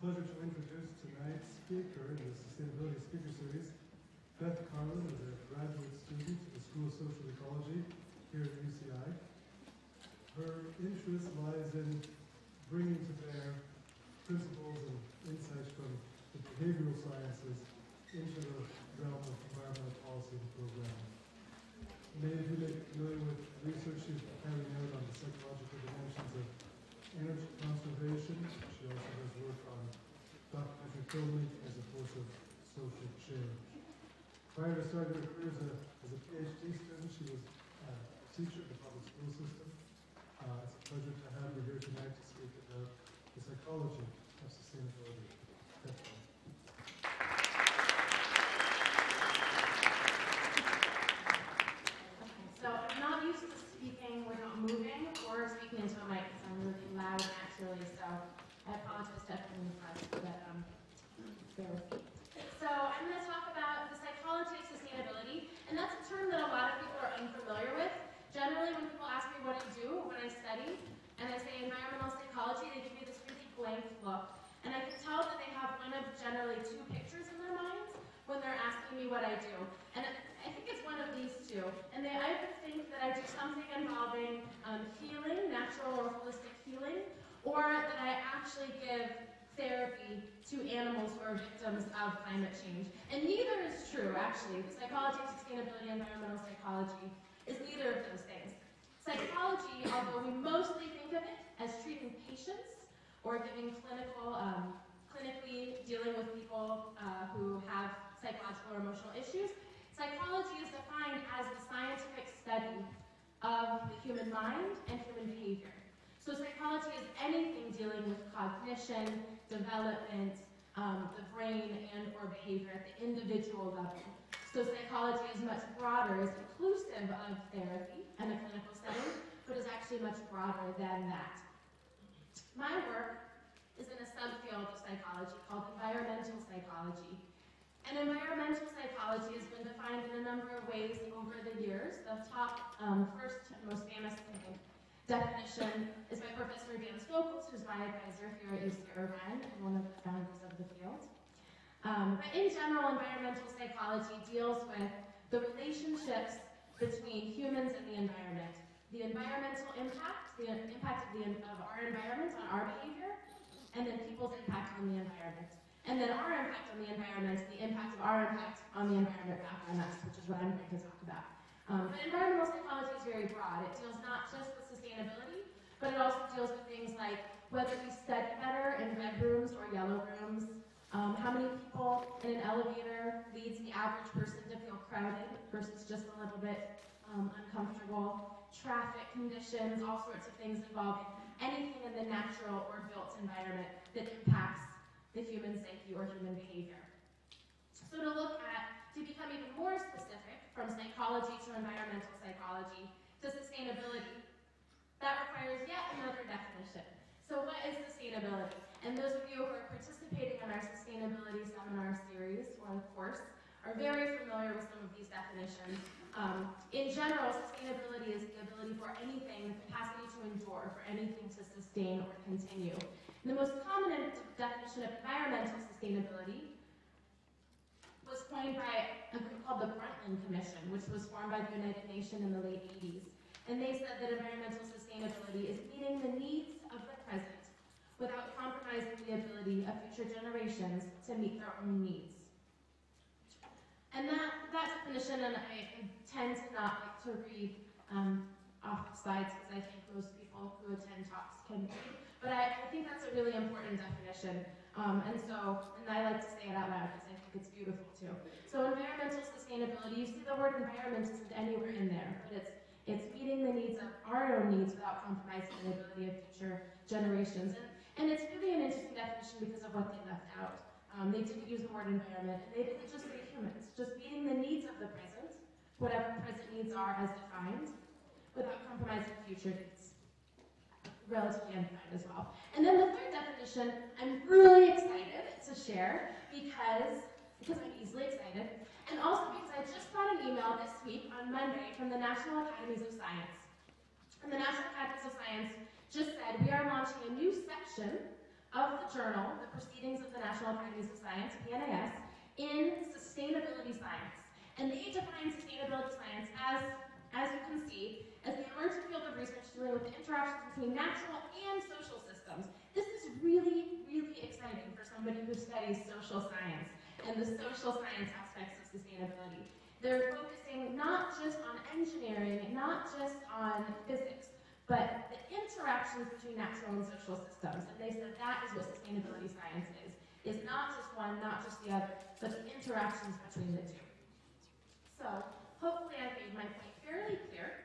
pleasure to introduce tonight's speaker in the Sustainability Speaker Series. Beth Karlin is a graduate student at the School of Social Ecology here at UCI. Her interest lies in bringing to bear principles and insights from the behavioral sciences into the realm of environmental policy and programming. Many of you may be familiar with research she's carrying out on the psychological dimensions of energy conservation. She also does work filmmaking as a force of social change. Prior to starting her career as a, as a PhD student, she was a teacher in the public school system. Uh, it's a pleasure to have her here tonight to speak about the psychology of sustainability. Thank you. So I'm not used to speaking without moving or speaking into a mic because I'm really loud naturally. So I apologize to everyone in the press, but um, bear with me. So I'm going to talk about the psychology of sustainability, and that's a term that a lot of people are unfamiliar with. Generally, when people ask me what I do, what I study, and I say environmental psychology, they give me this really blank look. And I can tell that they have one of generally two pictures in their minds when they're asking me what I do. And I think it's one of these two. And they either think that I do something involving um, healing, natural or holistic healing, or that I actually give therapy to animals who are victims of climate change. And neither is true, actually. The psychology of sustainability, environmental psychology, is neither of those things. Psychology, although we mostly think of it as treating patients or giving clinical, um, clinically dealing with people uh, who have psychological or emotional issues, psychology is defined as the scientific study of the human mind and human behavior. So psychology is anything dealing with cognition, development, um, the brain, and or behavior at the individual level. So psychology is much broader, is inclusive of therapy and a clinical setting, but is actually much broader than that. My work is in a subfield of psychology called environmental psychology. And environmental psychology has been defined in a number of ways over the years. The top, um, first, most famous thing, definition is by Professor Dan Stokols, who's my advisor here at UC Irvine and one of the founders of the field. Um, but in general, environmental psychology deals with the relationships between humans and the environment, the environmental impact, the impact of, the, of our environment on our behavior, and then people's impact on the environment. And then our impact on the environment, the impact of our impact on the environment back on us, which is what I'm going to talk about. Um, but environmental psychology is very broad. It deals not just with sustainability, but it also deals with things like whether we study better in red rooms or yellow rooms, um, how many people in an elevator leads the average person to feel crowded versus just a little bit um, uncomfortable, traffic conditions, all sorts of things involving anything in the natural or built environment that impacts the human psyche or human behavior. So to look at, to become even more specific, from psychology to environmental psychology to sustainability, that requires yet another definition. So what is sustainability? And those of you who are participating in our sustainability seminar series or course are very familiar with some of these definitions. Um, in general, sustainability is the ability for anything, the capacity to endure, for anything to sustain or continue. The most common definition of environmental sustainability was coined by a group called the Brundtland Commission, which was formed by the United Nations in the late 80s. And they said that environmental sustainability is meeting the needs of the present without compromising the ability of future generations to meet their own needs. And that, that definition, and I, tend to not like to read um, off slides because I think most people who attend talks can read. But I, I think that's a really important definition. Um, and so, and I like to say it out loud because I think it's beautiful too. So environmental sustainability, you see the word environment isn't anywhere in there, but it's it's meeting the needs of our own needs without compromising the ability of future generations. And, and it's really an interesting definition because of what they left out. Um, they didn't use the word environment, and they didn't just say humans, just meeting the needs of the present, whatever present needs are as defined, without compromising future needs. Relatively undefined as well. And then the third definition, I'm really excited to share because, because I'm easily excited, and also because I just got an email this week on Monday from the National Academies of Science. And the National Academies of Science just said we are launching a new section of the journal, The Proceedings of the National Academies of Science, PNAS, in sustainability science. And they define sustainability science as, as you can see, as the emerging field of research dealing with the interactions between natural and social systems. This is really, really exciting for somebody who studies social science and the social science aspects of sustainability. They're focusing not just on engineering, not just on physics, but the interactions between natural and social systems. And they said that is what sustainability science is. Is not just one, not just the other, but the interactions between the two. So, hopefully I've made my point fairly clear,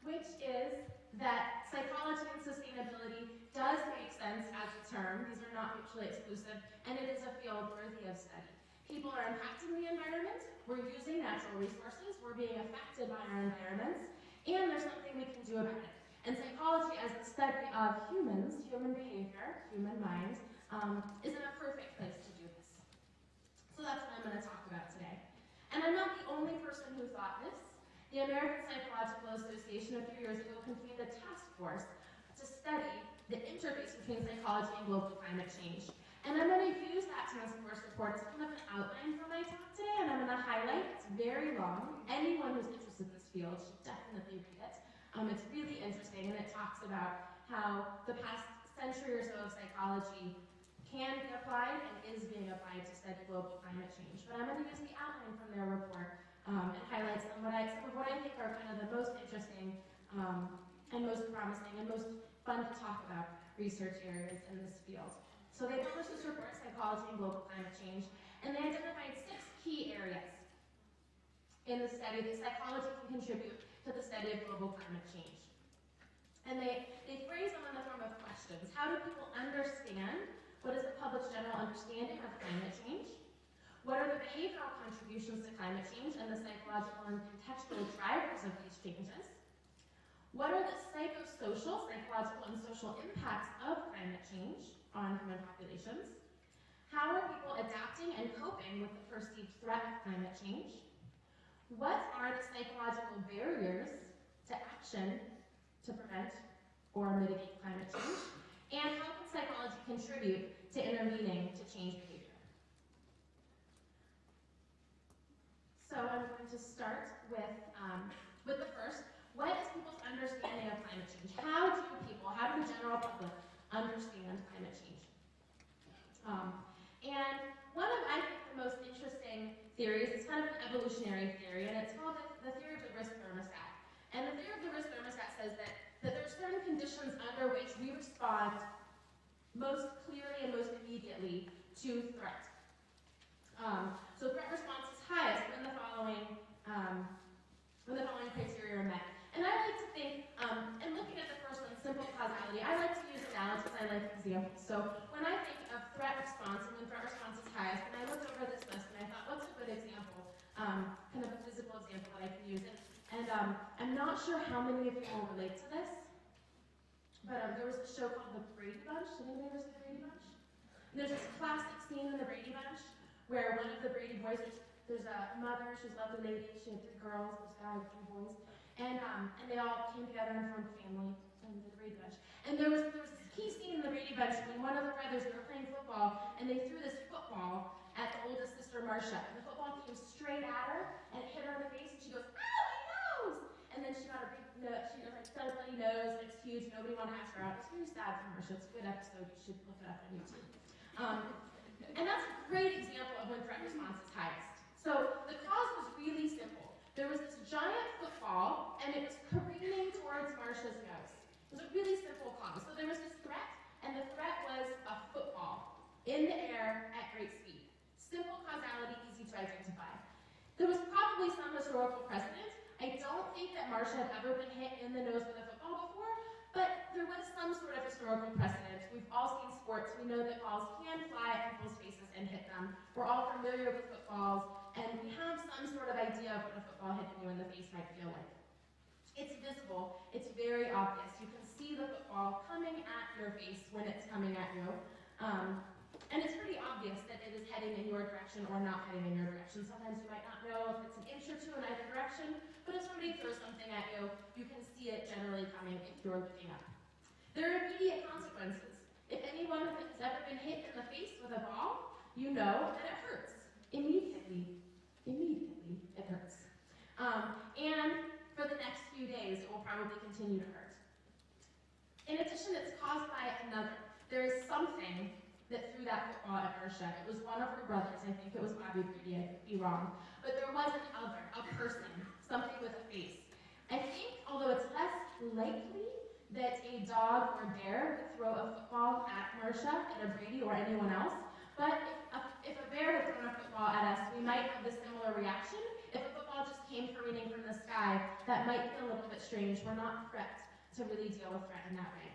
which is that psychology and sustainability does make sense as a term. These are not mutually exclusive, and it is a field worthy of study. People are impacting the environment, we're using natural resources, we're being affected by our environments, and there's something we can do about it. And psychology, as the study of humans, human behavior, human mind, um, is in a perfect place to do this. So that's what I'm going to talk about today. And I'm not the only person who thought this. The American Psychological Association a few years ago convened a task force to study the interface between psychology and global climate change. And I'm going to use that task force report as kind of an outline for my talk today, and I'm going to highlight, it's very long, anyone who's interested in this field should definitely read it. Um, it's really interesting, and it talks about how the past century or so of psychology can be applied and is being applied to study global climate change. But I'm going to use the outline from their report um, and highlight some, what I, some of what I think are kind of the most interesting um, and most promising and most fun to talk about research areas in this field. So they published this report, Psychology and Global Climate Change, and they identified six key areas in the study that psychology can contribute to the study of global climate change. And they, they phrase them in the form of questions. How do people understand what is the public's general understanding of climate change? What are the behavioral contributions to climate change and the psychological and contextual drivers of these changes? What are the psychosocial, psychological, and social impacts of climate change? on human populations? How are people adapting and coping with the perceived threat of climate change? What are the psychological barriers to action to prevent or mitigate climate change? And how can psychology contribute to intervening to change behavior? So I'm going to start with, um, with the first. What is people's understanding of climate change? How do people, how do the general public understand climate change. Um, and one of, I think, the most interesting theories is kind of an evolutionary theory, and it's called the, the theory of the risk thermostat. And the theory of the risk thermostat says that, that there are certain conditions under which we respond most clearly and most immediately to threat. Um, so threat response is highest when the following um, when the following criteria are met. And I like to think, um, and looking at the first one, simple causality, I like to use analogies, I like examples. So when I think of threat response, and when threat response is highest, and I looked over this list and I thought, what's a good example, um, kind of a physical example that I can use? And, and um, I'm not sure how many of you will relate to this, but um, there was a show called The Brady Bunch. Did anybody ever see The Brady Bunch? And there's this classic scene in The Brady Bunch where one of the Brady boys, there's, there's a mother, she's a lovely lady, she had three girls, this guy with three boys, and um, and they all came together and formed a family in the Brady Bunch. And there was there was this key scene in the Brady Bunch when one of the brothers were playing football and they threw this football at the oldest sister Marcia. And the football came straight at her and it hit her in the face and she goes, "Ow, my nose!" And then she got a big nose. She like a bloody nose and it's huge. Nobody wanted to ask her out. It's very sad for Marcia. It's a good episode. You should look it up on YouTube. Um, and that's a great example of when threat response is highest. So the cause was really simple. There was this giant football, and it was careening towards Marcia's nose. It was a really simple cause. So there was this threat, and the threat was a football in the air at great speed. Simple causality, easy to identify. There was probably some historical precedent. I don't think that Marcia had ever been hit in the nose with a football before, but there was some sort of historical precedent. We've all seen sports. We know that balls can fly at people's faces and hit them. We're all familiar with footballs and we have some sort of idea of what a football hitting you in the face might feel like. It's visible, it's very obvious. You can see the football coming at your face when it's coming at you. Um, and it's pretty obvious that it is heading in your direction or not heading in your direction. Sometimes you might not know if it's an inch or two in either direction, but if somebody throws something at you, you can see it generally coming if you're looking up. There are immediate consequences. If anyone has ever been hit in the face with a ball, you know that it hurts. Immediately, immediately, it hurts. Um, and for the next few days, it will probably continue to hurt. In addition, it's caused by another. There is something that threw that football at Marcia. It was one of her brothers. I think it was Bobby Brady. I could be wrong. But there was an other, a person, something with a face. I think, although it's less likely that a dog or bear would throw a football at Marcia and a Brady or anyone else, but if a, if a bear had thrown a football at us, we might have a similar reaction. If a football just came careening from the sky, that might be a little bit strange. We're not prepped to really deal with threat in that way.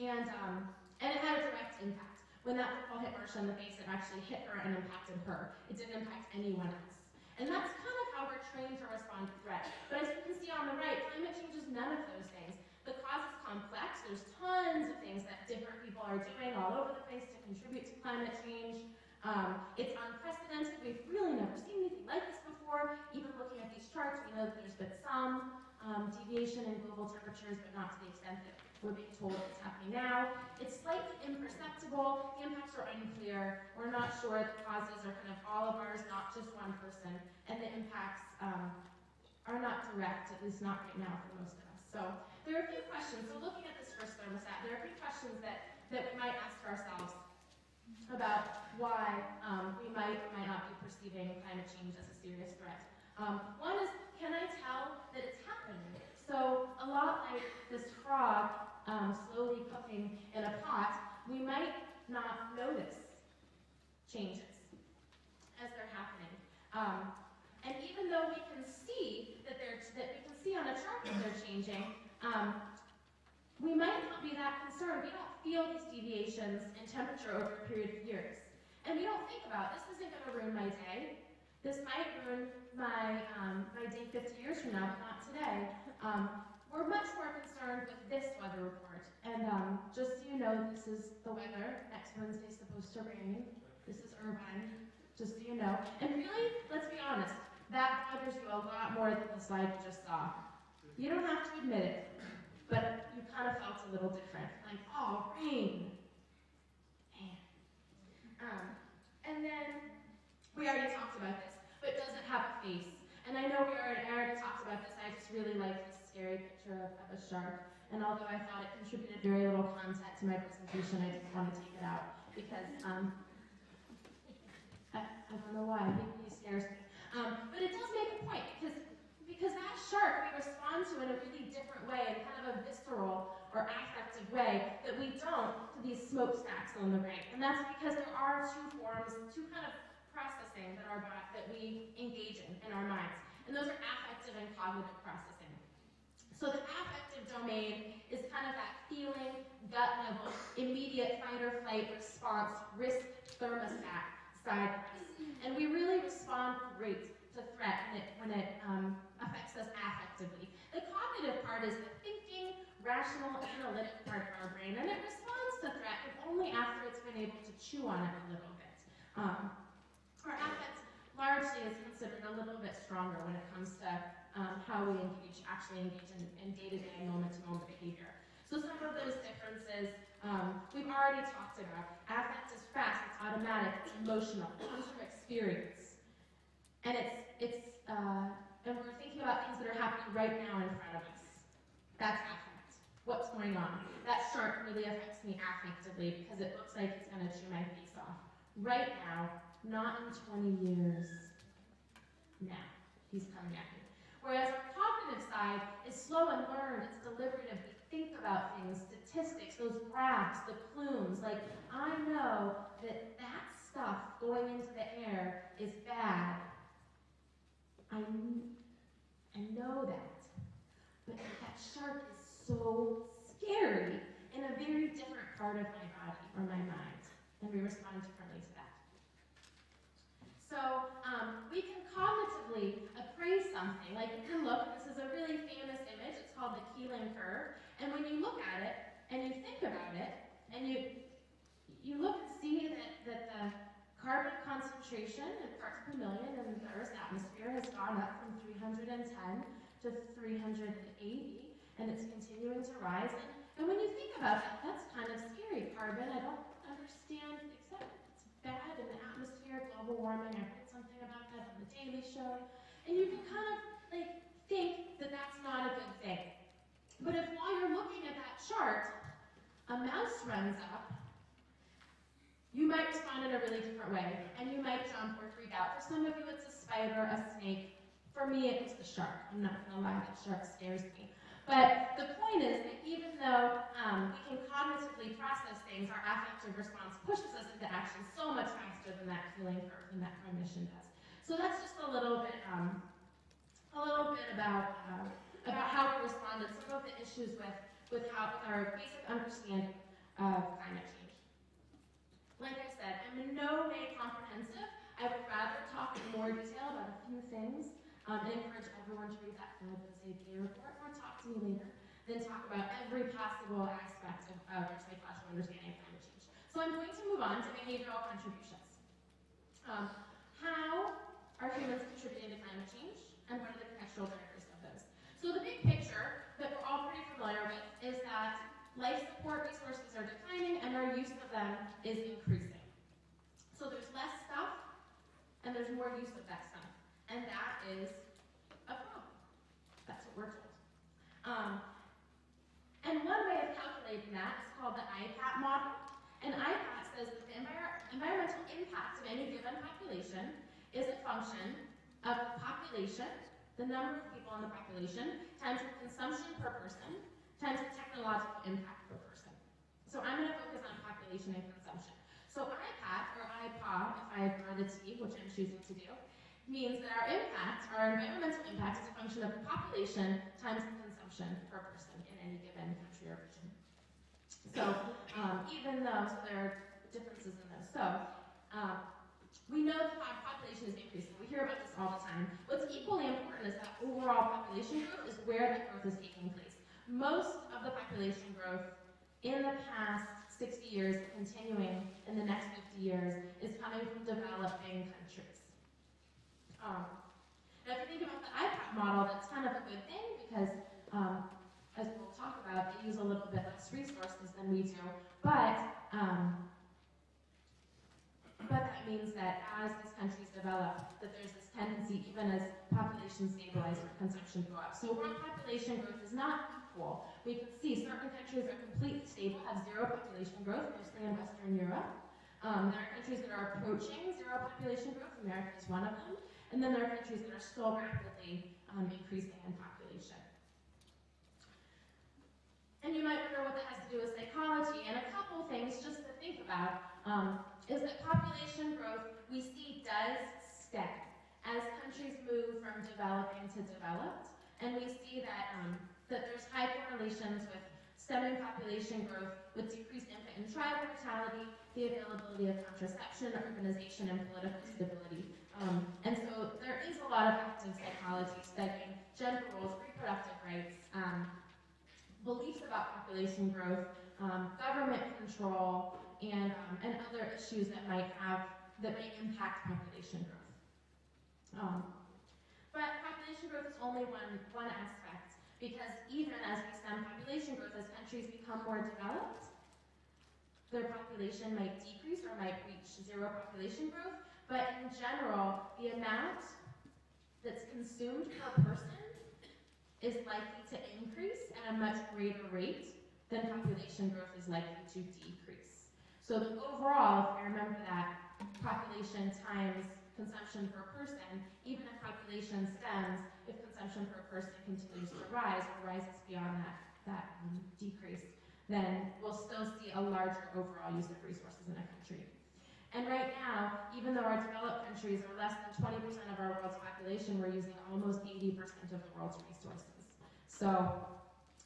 And, um, and it had a direct impact. When that football hit Marcia in the face, it actually hit her and impacted her. It didn't impact anyone else. And that's kind of how we're trained to respond to threat. But as you can see on the right, climate change is none of those things. The cause is complex. There's tons of things that different people are doing all over the place to contribute to climate change. Um, it's unprecedented. We've really never seen anything like this before. Even looking at these charts, we know that there's been some um, deviation in global temperatures, but not to the extent that we're being told it's happening now. It's slightly imperceptible. The impacts are unclear. We're not sure. The causes are kind of all of ours, not just one person. And the impacts um, are not direct, at least not right now for most of us. So there are a few questions. So looking at this first thermostat, there are a few questions that, that we might ask ourselves about why um, we might or might not be perceiving climate change as a serious threat. Um, one is, can I tell that it's happening? So a lot like this frog um, slowly cooking in a pot, we might not notice changes as they're happening. Um, and even though we can see that they're that we can see on a chart that they're changing, um, we might not be that concerned. We don't feel these deviations in temperature over a period of years. And we don't think about this isn't going to ruin my day. This might ruin my um, my day 50 years from now, but not today. Um, we're much more concerned with this weather report. And um, just so you know, this is the weather. Next Wednesday's supposed to rain. This is Irvine, just so you know. And really, let's be honest, that bothers you a lot more than the slide you just saw. You don't have to admit it, but you kind of felt a little different. Like, oh, rain. Um, and then, we already talked about this, but does it have a face? And I know we already, talked about this, I just really like this scary picture of, of a shark. And although I thought it contributed very little content to my presentation, I didn't want to take it out because um, I, I don't know why, maybe he scares me. Um, but it does make a point because because that shark we respond to in a really different way, in kind of a visceral or affective way that we don't to these smokestacks on the brain. And that's because there are two forms, two kind of processing that our that we engage in in our minds. And those are affective and cognitive processing. So the affective domain is kind of that feeling, gut level, immediate fight or flight response, risk thermostat side. And we really respond great to threat when it, when it um, affects us affectively. The cognitive part is the thinking, rational, analytic part of our brain, and it responds to threat, but only after it's been able to chew on it a little bit. Um, our affect largely is considered a little bit stronger when it comes to um, how we engage, actually engage in, in day-to-day, moment-to-moment behavior. So some of those differences um, we've already talked about. Affect is fast, it's automatic, it's emotional, it comes from experience. And it's, it's, uh, and we're thinking about things that are happening right now in front of us. That's affect. What's going on? That shark really affects me affectively because it looks like it's going to chew my face off. Right now, not in 20 years. Now, he's coming at me. Whereas our cognitive side is slow and learned, it's deliberative, we think about things, statistics, those graphs, the plumes. Like, I know that that stuff going into the air is bad. I, I know that. But that shark is so scary in a very different part of my body or my mind. And we respond differently to that. So um, we can cognitively appraise something. Like you can look, this is a really famous image, it's called the Keeling curve. And when you look at it and you think about it, and you you look and see that, that the carbon concentration in parts per million in the Earth's atmosphere has gone up from 310 to 380, and it's continuing to rise. And when you think about that, that's kind of scary. Carbon, I don't understand except it's bad in the atmosphere, global warming. I heard something about that on the Daily Show. And you can kind of like think that that's not a good thing. But if while you're looking at that chart, a mouse runs up, you might respond in a really different way, and you might jump or freak out. For some of you, it's a spider, a snake. For me, it was the shark. I'm not gonna lie, that shark scares me. But the point is that even though um, we can cognitively process things, our affective response pushes us into action so much faster than that Keeling curve and that cognition does. So that's just a little bit, um, a little bit about uh, about how we responded, some of the issues with with how with our basic understanding of climate change. Like I said, I'm in no way comprehensive. I would rather talk in more detail about a few things um, and encourage everyone to read that fabulous APA report or talk to me later than talk about every possible aspect of, our psychological understanding of climate change. So I'm going to move on to behavioral contributions. Um, how are humans contributing to climate change and what are the contextual drivers of those? So the big picture that we're all pretty familiar with is that life support resources are declining and our use of them is increasing. So there's less stuff and there's more use of that stuff. And that is a problem. That's what we're told. Um, and one way of calculating that is called the IPAT model. And IPAT says that the envir- environmental impact of any given population is a function of population, the number of people in the population, times the consumption per person, times the technological impact per person. So I'm going to focus on population and consumption. So IPAT, or IPA, if I ignore the T, which I'm choosing to do, means that our impact, our environmental impact, is a function of the population times the consumption per person in any given country or region. So um, even though so there are differences in those. So um, we know that the population is increasing. We hear about this all the time. What's equally important is that overall population growth is where that growth is taking place. Most of the population growth in the past 60 years, continuing in the next 50 years, is coming from developing countries. Um, now, if you think about the IPAT model, that's kind of a good thing because, um, as we'll talk about, they use a little bit less resources than we do. But um, but that means that as these countries develop, that there's this tendency, even as population stabilize or consumption go up. So world population growth is not We can see certain countries are completely stable, have zero population growth, mostly in Western Europe. Um, there are countries that are approaching zero population growth. America is one of them. And then there are countries that are still rapidly um, increasing in population. And you might wonder what that has to do with psychology. And a couple things just to think about um, is that population growth we see does stay as countries move from developing to developed. And we see that, um, that there's high correlations with stemming population growth with decreased infant and child mortality, the availability of contraception, urbanization, and political stability. Um, and so there is a lot of active psychology studying gender roles, reproductive rights, um, beliefs about population growth, um, government control, and, um, and other issues that might have, that may impact population growth. Um, but population growth is only one, one aspect, because even as we stem population growth, as countries become more developed, their population might decrease or might reach zero population growth, but in general, the amount that's consumed per person is likely to increase at a much greater rate than population growth is likely to decrease. So the overall, if I remember that, population times consumption per person, stems, if consumption per person continues to rise or rises beyond that, that um, decrease, then we'll still see a larger overall use of resources in a country. And right now, even though our developed countries are less than 20% of our world's population, we're using almost 80% of the world's resources. So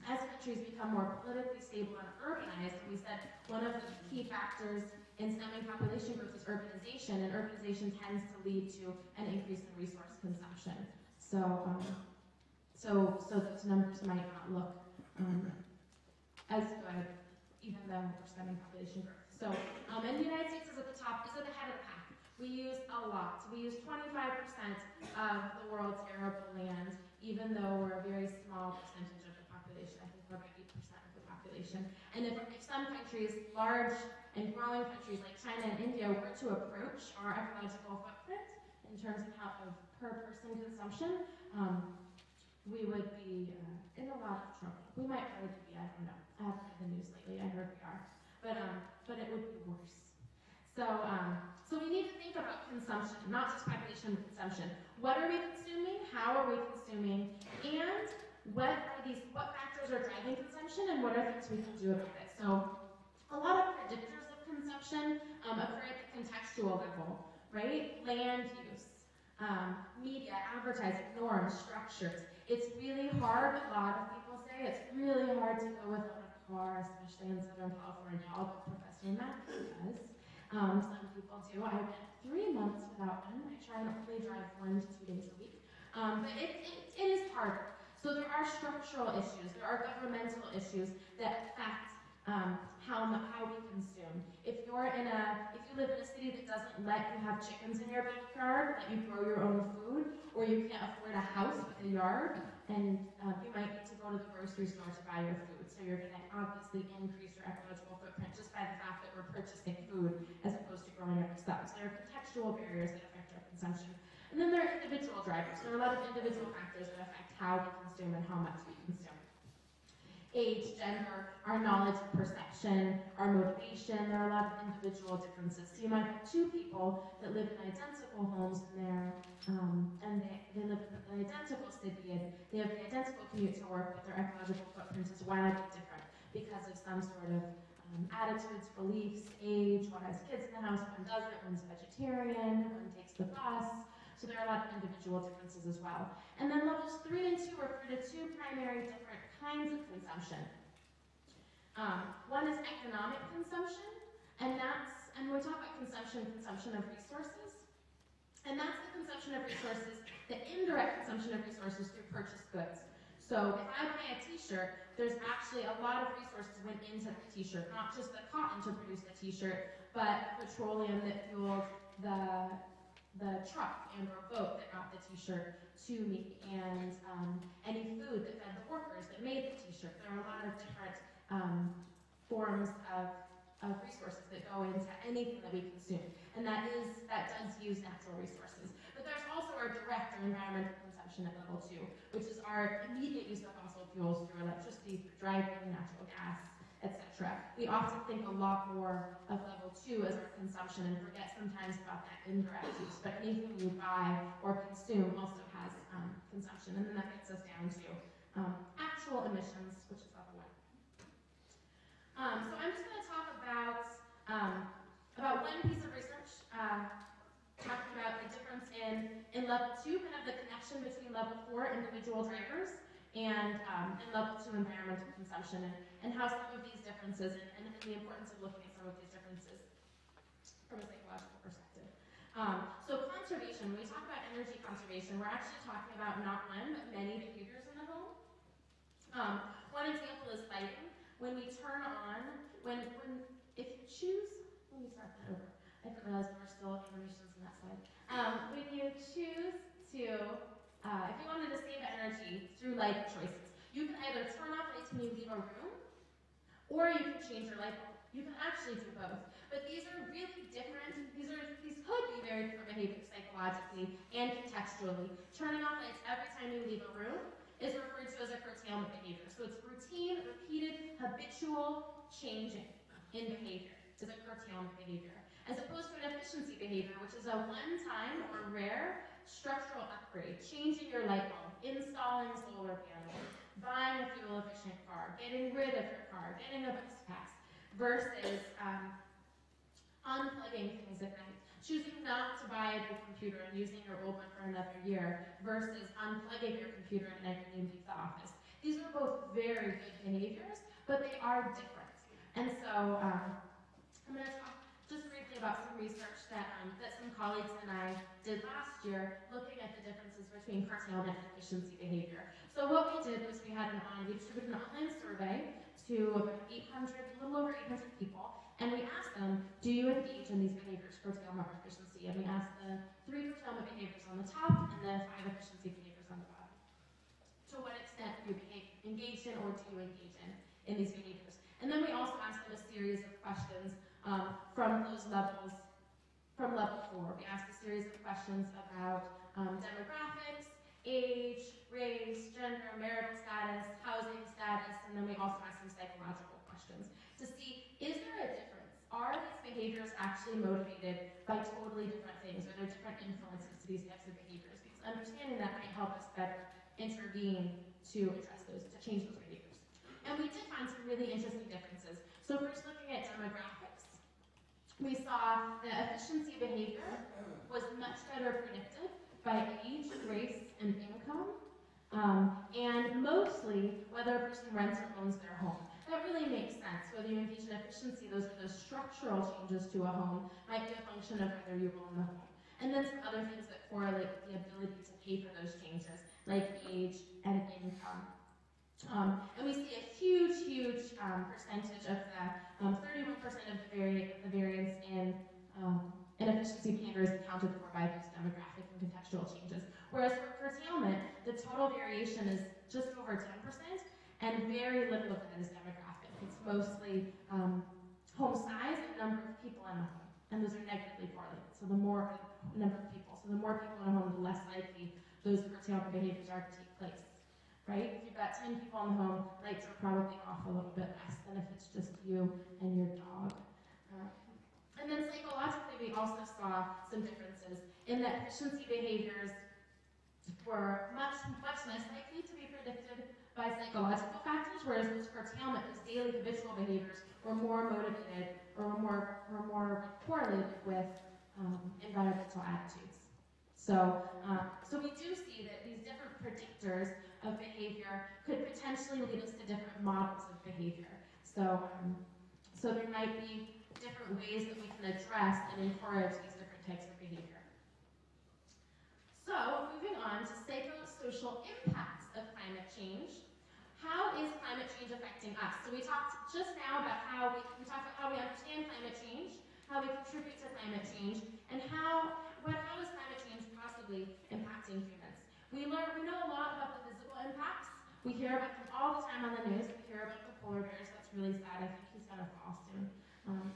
as countries become more politically stable and urbanized, we said one of the key factors in stemming population is urbanization, and urbanization tends to lead to an increase in resource consumption. So, um, so, so those numbers might not look um, as good, even though we're stemming population growth. So, um, the United States is at the top, is at the head of the pack. We use a lot. We use 25% of the world's arable land, even though we're a very small percentage of the population. I think we're about 8% of the population. And if, if some countries, large and growing countries like China and India, were to approach our ecological footprint in terms of how of per person consumption, um, we would be uh, in a lot of trouble. We might already be, I don't know. I haven't read the news lately. I heard we are, but um, but it would be worse. So um, so we need to think about consumption, not just population consumption. What are we consuming? How are we consuming? And what are these? What factors are driving consumption? And what are things we can do about it? So a lot of predictors of consumption um, occur at the contextual level, right? Land use, um, media, advertising, norms, structures. It's really hard. A lot of people say it's really hard to go without a car, especially in Southern California. Although Professor Mack does. Um, some people do. I went three months without one. I try to only drive one to two days a week. Um, but it, it, it is harder. So there are structural issues, there are governmental issues that affect um, how, how we consume. If you're in a, if you live in a city that doesn't let you have chickens in your backyard, let you grow your own food, or you can't afford a house with a yard, and uh, you might need to go to the grocery store to buy your food. So you're going to obviously increase your ecological footprint just by the fact that we're purchasing food as opposed to growing it ourselves. There are contextual barriers that affect our consumption. And then there are individual drivers. There are a lot of individual factors that affect how we consume and how much we consume. Age, gender, our knowledge, perception, our motivation, there are a lot of individual differences. So you might have two people that live in identical homes and they're um, and they, they live in identical city and they have the identical commute to work, but their ecological footprint is wildly different because of some sort of um, attitudes, beliefs, age, one has kids in the house, one doesn't, one's vegetarian, one takes the bus. So there are a lot of individual differences as well. And then levels three and two refer to two primary different kinds of consumption. Um, one is economic consumption, and that's, and when we talk about consumption, consumption of resources, and that's the consumption of resources, the indirect consumption of resources through purchased goods. So if I buy a t-shirt, there's actually a lot of resources went into the t-shirt, not just the cotton to produce the t-shirt, but petroleum that fueled the the truck and or boat that got the t-shirt to me and um, any food that fed the workers that made the t-shirt. There are a lot of different um, forms of, of resources that go into anything that we consume. And that is that does use natural resources. But there's also our direct or environmental consumption at level two, which is our immediate use of fossil fuels through electricity, through driving, natural gas, etc. We often think a lot more of level two as our consumption and forget sometimes about that indirect use. But anything you buy or consume also has um, consumption, and then that gets us down to um, actual emissions, which is level one. Um, so I'm just going to talk about um, about one piece of research. Uh, talking about the difference in, in level two, kind of the connection between level four individual drivers and, um, and level two environmental consumption and, and how some of these differences and, and, the importance of looking at some of these differences from a psychological perspective. Um, so conservation, when we talk about energy conservation, we're actually talking about not one, but many behaviors in the home. Um, one example is lighting. When we turn on, when, when if you choose, let me start that over. I didn't realize there were still animations on that slide. Um, when you choose to, uh, if you wanted to save energy through life choices, you can either turn off lights when you leave a room, or you can change your light bulb. You can actually do both. But these are really different. These are these could be very different behaviors psychologically and contextually. Turning off lights every time you leave a room is referred to as a curtailment behavior. So it's routine, repeated, habitual changing in behavior is a curtailment behavior as opposed to an efficiency behavior, which is a one-time or rare structural upgrade, changing your light bulb, installing solar panels, buying a fuel-efficient car, getting rid of your car, getting a bus pass, versus um, unplugging things at night, choosing not to buy a new computer and using your old one for another year, versus unplugging your computer and night when you leave the office. These are both very good behaviors, but they are different. And so um, I'm going to talk just briefly about some research that, um, that some colleagues and I did last year looking at the differences between curtailment and efficiency behavior. So what we did was we had an on, we distributed an online survey to about 800, a little over 800 people, and we asked them, do you engage in these behaviors, curtailment or efficiency? And we asked the three curtailment behaviors on the top and the five efficiency behaviors on the bottom. To what extent do you engage in or do you engage in, in these behaviors? And then we also asked them a series of questions um, from those levels, from level four. We asked a series of questions about um, demographics, age, race, gender, marital status, housing status, and then we also asked some psychological questions to see is there a difference? Are these behaviors actually motivated by totally different things? Are there different influences to these types of behaviors? Because understanding that might help us better intervene to address those, to change those behaviors. And we did find some really interesting differences. So first looking at demographics, we saw that efficiency behavior was much better predicted by age, race, and income, um, and mostly whether a person rents or owns their home. That really makes sense. Whether you engage in efficiency, those those structural changes to a home, might be a function of whether you own the home. And then some other things that correlate with the ability to pay for those changes, like age and income. Um, and we see a huge, huge um, percentage of that. 31% of the, vari- the variance in um, inefficiency behavior is accounted for by these demographic and contextual changes. Whereas for curtailment, the total variation is just over 10%, and very little of that is demographic. It's mostly um, home size and number of people in the home, and those are negatively correlated. So the more number of people, so the more people in a home, the less likely those curtailment behaviors are to take place right? If you've got 10 people in the home, lights are probably off a little bit less than if it's just you and your dog. Uh, and then psychologically, we also saw some differences in that efficiency behaviors were much, much less likely to be predicted by psychological factors, whereas those curtailment, those daily habitual behaviors, were more motivated or were more, were more correlated with um, environmental attitudes. So, uh, so we do see that these different predictors of behavior could potentially lead us to different models of behavior. So, um, so there might be different ways that we can address and encourage these different types of behavior. So, moving on to psychosocial impacts of climate change. How is climate change affecting us? So we talked just now about how we, we talked about how we understand climate change, how we contribute to climate change, and how, what, how is climate change possibly impacting humans? We learn, we know a lot about the impacts. We hear about them all the time on the news. We hear about the polar bears. That's really sad. I think he's gonna fall soon. Um,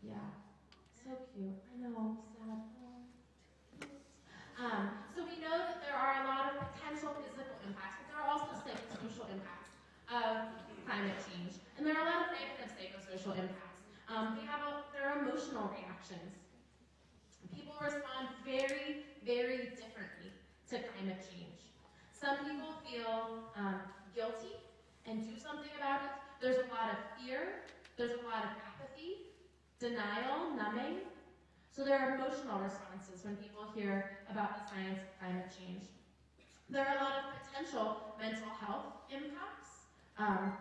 yeah, so cute. I know, sad. Um, so we know that there are a lot of potential physical impacts, but there are also psychosocial impacts of climate change, and there are a lot of negative psychosocial impacts. Um, we have a, there are emotional reactions. People respond very, very differently to climate change. Some people feel um, guilty and do something about it. There's a lot of fear. There's a lot of apathy, denial, numbing. So there are emotional responses when people hear about the science of climate change. There are a lot of potential mental health impacts, um,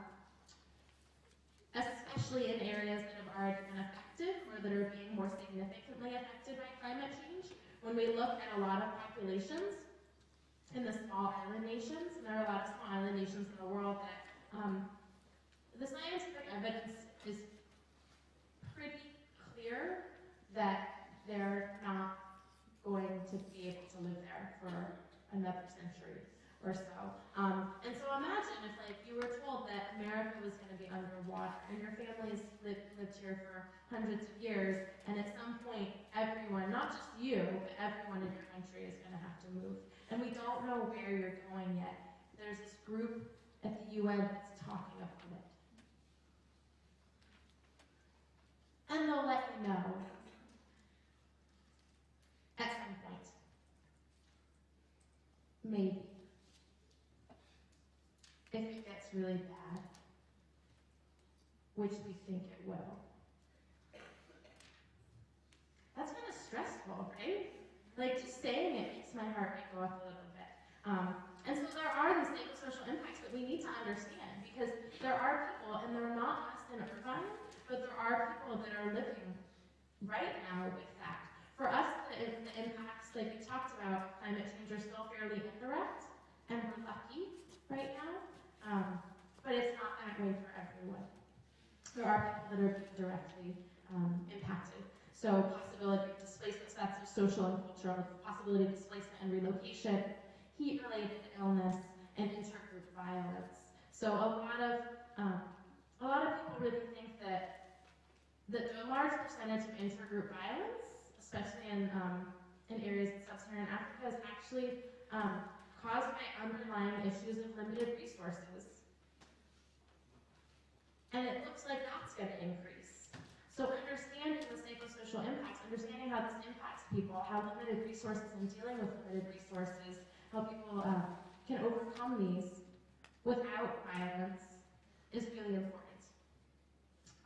especially in areas that have already been affected or that are being more significantly affected by climate change. When we look at a lot of populations, in the small island nations. And there are a lot of small island nations in the world that um, the scientific evidence is pretty clear that they're not going to be able to live there for another century or so. Um, and so imagine if like you were told that America was going to be underwater and your family's lived, lived here for hundreds of years and at some point everyone, not just you, but everyone in your country is going to have to move and we don't know where you're going yet. There's this group at the UN that's talking about it. And they'll let you know at some point. Maybe. If it gets really bad, which we think it will. That's kind of stressful, right? Like just saying it makes my heart go up a little bit. Um, and so there are these negative social impacts that we need to understand because there are people, and they're not us in Irvine, but there are people that are living right now with that. For us, the, the impacts, like we talked about, climate change are still fairly indirect, and we're lucky right now. Um, but it's not that way for everyone. There are people that are directly um, impacted. So possibility of displacement, so that's social and cultural, possibility of displacement and relocation, heat-related illness, and intergroup violence. So a lot of um, a lot of people really think that that a large percentage of intergroup violence, especially in um, in areas in sub-Saharan Africa, is actually um, caused by underlying issues of limited resources. And it looks like that's going to increase. So understanding the psychosocial impacts, understanding how this impacts people, how limited resources and dealing with limited resources, how people uh, can overcome these without violence is really important.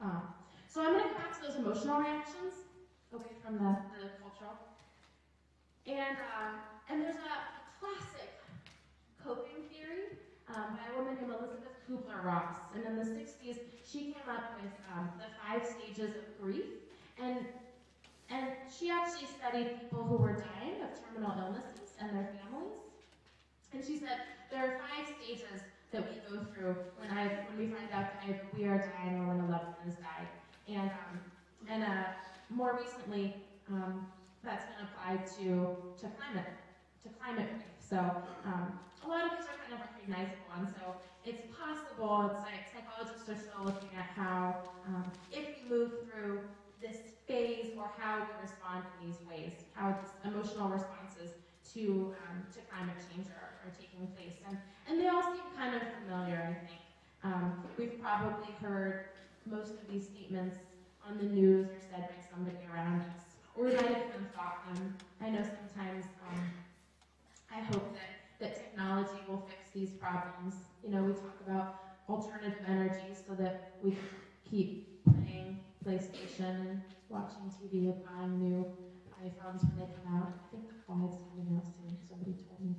Um, so I'm going to come back to those emotional reactions, okay, from the, the cultural. And, uh, and there's a classic coping theory um, by a woman named Elizabeth Kubler-Ross. And in the 60s, she came up with um, the five stages of grief. And, and she actually studied people who were dying of terminal illnesses and their families. And she said there are five stages that we go through when I when we find out that we are dying or when a loved one has died. And um, and uh, more recently, um, that's been applied to to climate to climate grief. So um, a lot of these are kind of recognizable, and so it's possible. It's like psychologists are still looking at how um, if we move through this phase or how we respond in these ways, how emotional responses to um, to climate change are, are taking place. And and they all seem kind of familiar, I think. Um, we've probably heard most of these statements on the news or said by somebody around us, or we might have even thought them. I know sometimes um, I hope that, that technology will fix these problems. You know, we talk about alternative energy so that we can keep playing PlayStation and watching TV and buying new iPhones when they come out. I think the five's coming out soon. Somebody told me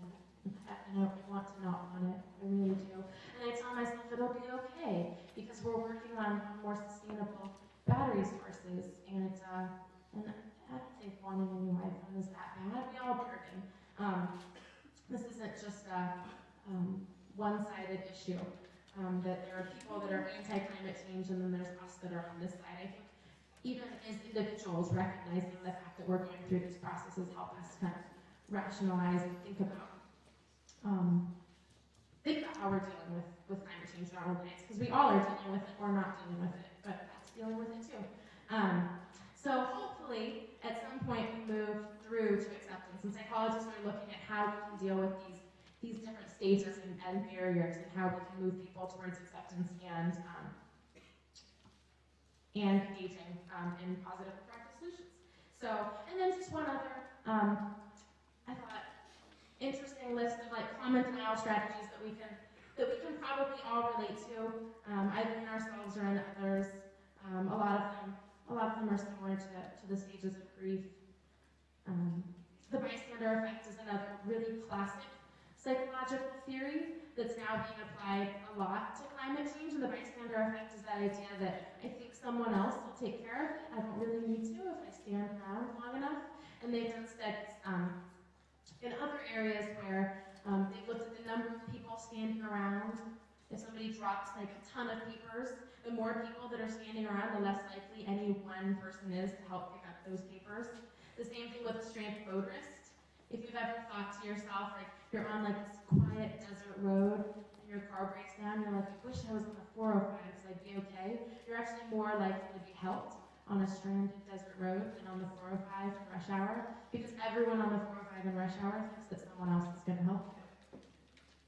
that and I want to not want it. I really do. And I tell myself it'll be okay because we're working on more sustainable battery sources. And uh, and I don't think wanting a new iPhone is that bad. We all bargain. Um, this isn't just a um, one-sided issue. Um, that there are people that are anti-climate change, and then there's us that are on this side. I think even as individuals, recognizing the fact that we're going through these processes help us kind of rationalize and think about um, think about how we're dealing with, with climate change in our own lives, because we all are dealing with it or not dealing with it, but that's dealing with it too. Um, so hopefully, at some point, we move through to acceptance, and psychologists are looking at how we can deal with these these different stages and, and barriers, and how we can move people towards acceptance and um, and engaging um, in positive practice solutions. So, and then just one other, um, I thought interesting list of like common denial strategies that we can that we can probably all relate to, um, either in ourselves or in others. Um, a lot of them, a lot of them are similar to, to the stages of grief. Um, the bystander effect is another really classic psychological theory that's now being applied a lot to climate change. And the bystander effect is that idea that I think someone else will take care of it. I don't really need to if I stand around long enough. And they've done studies um, in other areas where um, they've looked at the number of people standing around. If somebody drops like a ton of papers, the more people that are standing around, the less likely any one person is to help pick up those papers. The same thing with a stranded motorist. If you've ever thought to yourself, like you're on like this quiet desert road and your car breaks down, you're like, I wish I was on the 405 so I'd be okay. You're actually more likely to be helped on a stranded desert road than on the 405 in rush hour because everyone on the 405 in rush hour thinks that someone else is going to help you.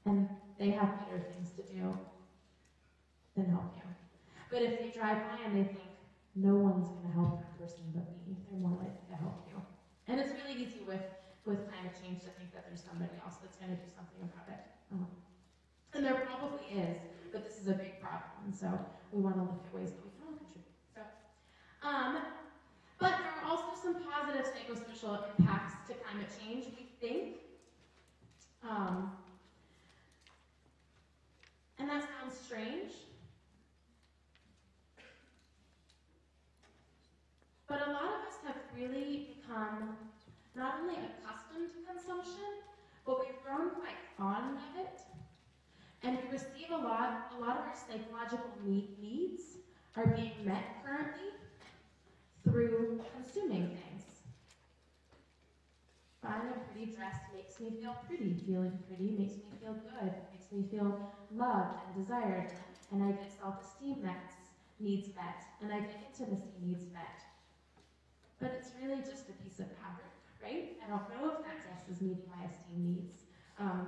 And they have better things to do than help you. But if they drive by and they think, no one's going to help that person but me, they're more likely to help you. And it's really easy with, with climate change to think that there's somebody else to do something about it. Um, and there probably is, but this is a big problem. So we want to look at ways that we can all contribute. Um, but there are also some positive psychosocial impacts to climate change, we think. Um, and that sounds strange. But a lot of us have really become not only accustomed to consumption, but we've grown quite fond of it. And we receive a lot, a lot of our psychological needs are being met currently through consuming things. Buying a pretty dress makes me feel pretty. Feeling pretty makes me feel good. Makes me feel loved and desired. And I get self-esteem next. needs met, and I get intimacy needs met. But it's really just a piece of fabric, right? I don't know if that dress is meeting my esteem needs. Um,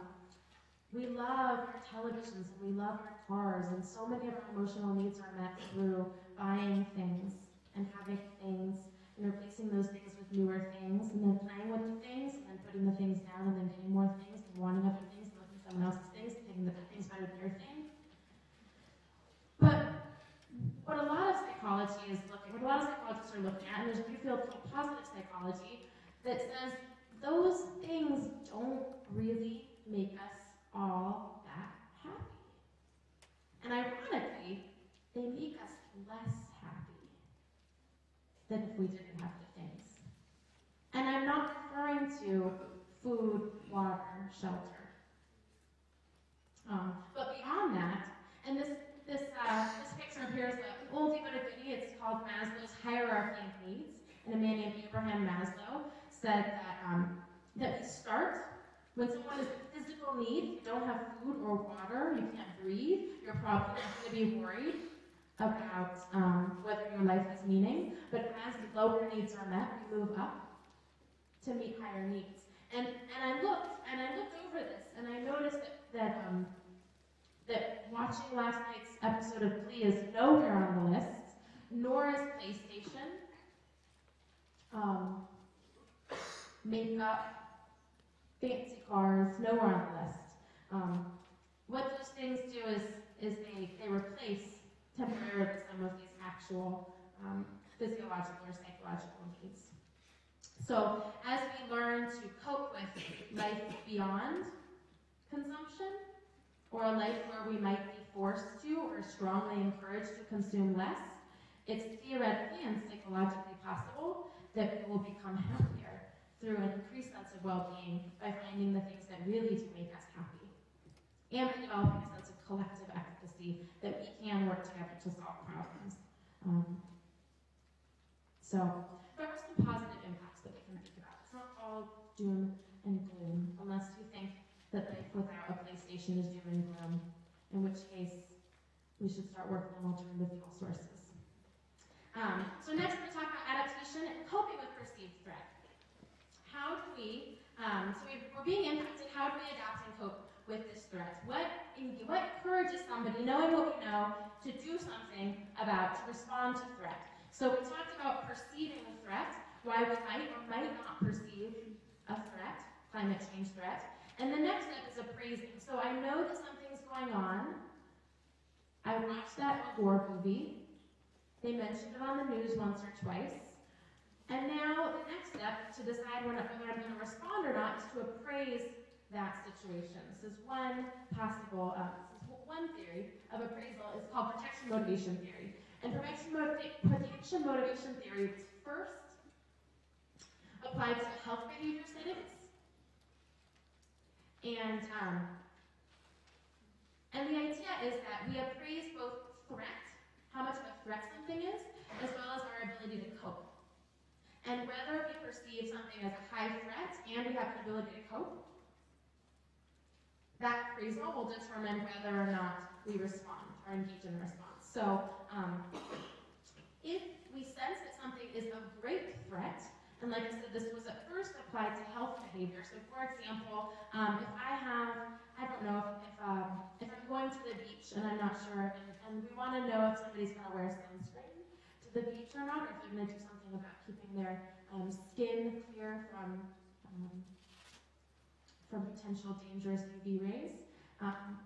we love our televisions and we love our cars, and so many of our emotional needs are met through buying things and having things and replacing those things with newer things, and then playing with the things, and then putting the things down, and then getting more things, and wanting other things, and looking at someone else's things, and thinking that the thing's better than your thing. But what a lot of psychology is looking, what a lot of psychologists are looking at, and there's a new field called positive psychology that says those things don't really make us all that happy. And ironically, they make us less happy than if we didn't have the things. And I'm not referring to food, water, shelter. Um, but beyond that, and this this uh, this picture here is an oldie but a goodie. It's called Maslow's hierarchy of needs, and a man named Abraham Maslow said that um, that we start when someone a physical need. You don't have food or water, you can't breathe. You're probably not going to be worried about um, whether your life has meaning. But as lower needs are met, we move up to meet higher needs. And and I looked and I looked over this and I noticed that that um, that watching last night's episode of Glee is nowhere on the list, nor is PlayStation, um, makeup, fancy cars, nowhere on the list. Um, what those things do is is they, they replace temporarily some of these actual um, physiological or psychological needs. So as we learn to cope with life beyond consumption, or a life where we might be forced to or strongly encouraged to consume less, it's theoretically and psychologically possible that we will become happier through an increased sense of well-being by finding the things that really do make us happy, and by developing a sense of collective efficacy that we can work together to solve problems. Um, so there are some positive impacts that we can think about. It's not all doom and gloom, unless you think that life without a PlayStation is doom and gloom, in which case we should start working on alternative fuel sources. Um, so next we're going to talk about adaptation and coping with perceived threat. How do we, um, so we are being impacted, how do we adapt and cope with this threat? What, what encourages somebody, knowing what we know, to do something about, to respond to threat? So we talked about perceiving a threat, why we might or might not perceive a threat, climate change threat. And the next step is appraising. So I know that something's going on. I watched that war movie. They mentioned it on the news once or twice. And now the next step to decide whether I'm going to respond or not is to appraise that situation. This is one possible, uh, this is one theory of appraisal. is called protection motivation theory. And protection, motiva protection motivation theory was first applied to health behavior settings and, um, and the idea is that we appraise both threat, how much of a threat something is, as well as our ability to cope. And whether we perceive something as a high threat and we have the ability to cope, that appraisal will determine whether or not we respond or engage in the response. So um, if we sense that something is a great threat, and like I said, this was at first applied to health behavior. So for example, um, if I have, I don't know, if, if, um, if I'm going to the beach and I'm not sure, and, and we want to know if somebody's going to wear sunscreen to the beach or not, or if they're going to do something about keeping their um, skin clear from um, from potential dangerous UV rays. Um,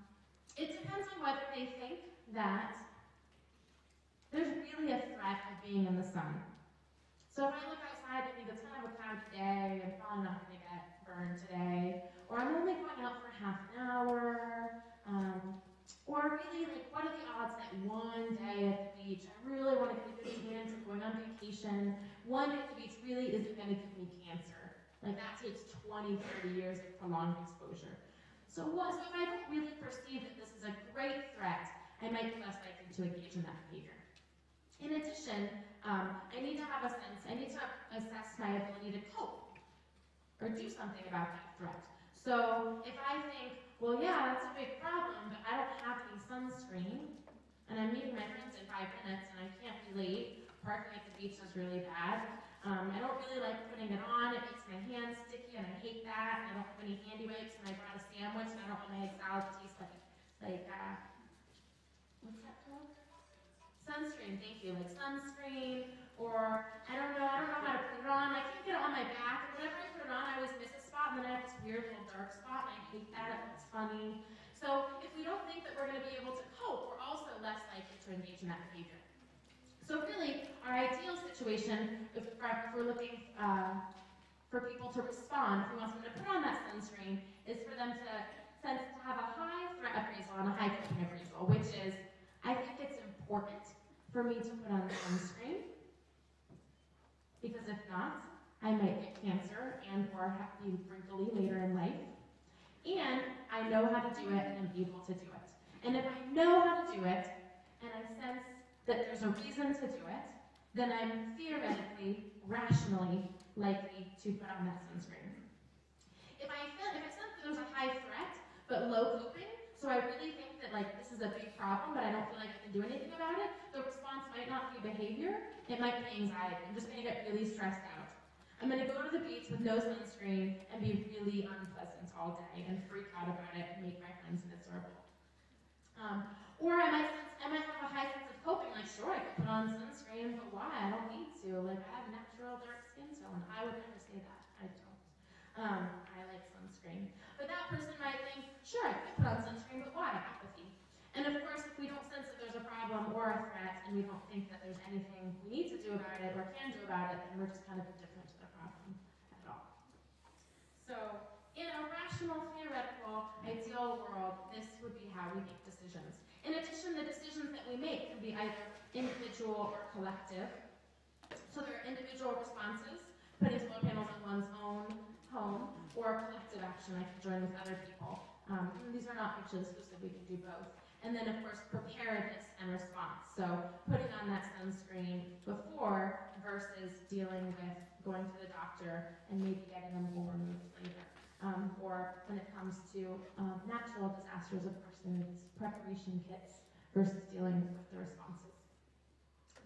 it depends on whether they think that there's really a threat of being in the sun. So if I look outside and think it's kind of a cloudy day, I'm probably not going to get burned today, or I'm only going out for half an hour, um, or really, like, what are the odds that one day at the beach, I really want to get chance of going on vacation, one day at the beach really isn't going to give me cancer. Like, that takes 20, 30 years of prolonged exposure. So, what, so if I don't really perceive that this is a great threat, I might be less likely to engage in that behavior. In addition, um, I need to have a sense, I need to assess my ability to cope or do something about that threat. So if I think, well, yeah, that's a big problem, but I don't have any sunscreen, and I'm meeting my friends in five minutes, and I can't be late. Parking at the beach is really bad. Um, I don't really like putting it on. It makes my hands sticky, and I hate that. I don't have any handy wipes, and I brought a sandwich, and I don't want my salad to taste like like uh? Sunscreen. Thank you. Like sunscreen, or I don't know. I don't know how to put it on. I can't get it on my back. Whenever I put it on, I always miss a spot, and then I have this weird little dark spot, and I hate that. It looks funny. So if we don't think that we're going to be able to cope, we're also less likely to engage in that behavior. So really, our ideal situation, if if we're looking uh, for people to respond, if we want them to put on that sunscreen, is for them to sense to have a high threat appraisal and a high coping appraisal, which is, I think it's important for me to put on the sunscreen, because if not, I might get cancer and or have be wrinkly later in life. And I know how to do it and I'm able to do it. And if I know how to do it, and I sense that there's a reason to do it, then I'm theoretically, rationally likely to put on that sunscreen. If I feel, if I sense that there's a high threat but low coping, so I really think that like this is a big problem, but I don't feel like I can do anything about it, the response might not be behavior, it might be anxiety. I'm just gonna get really stressed out. I'm gonna go to the beach with no sunscreen and be really unpleasant all day and freak out about it and make my friends miserable. Um, or I might I might have a high sense of coping, like sure I could put on sunscreen, but why? I don't need to. Like I have natural dark skin tone. I would never say that. I don't. Um, I like sunscreen. But that person might think, sure, I could put on sunscreen, but why? Apathy. And of course, if we don't sense that there's a problem or a threat, and we don't think that there's anything we need to do about it or can do about it, then we're just kind of indifferent to the problem at all. So, in a rational, theoretical, ideal world, this would be how we make decisions. In addition, the decisions that we make can be either individual or collective. So there are individual responses, putting solar panels in one's own home, or collective action, I can join with other people. Um, these are not mutually exclusive, we can do both. And then, of course, preparedness and response. So putting on that sunscreen before versus dealing with going to the doctor and maybe getting a mole removed later. Um, or when it comes to um, natural disasters, of course, there's preparation kits versus dealing with the responses.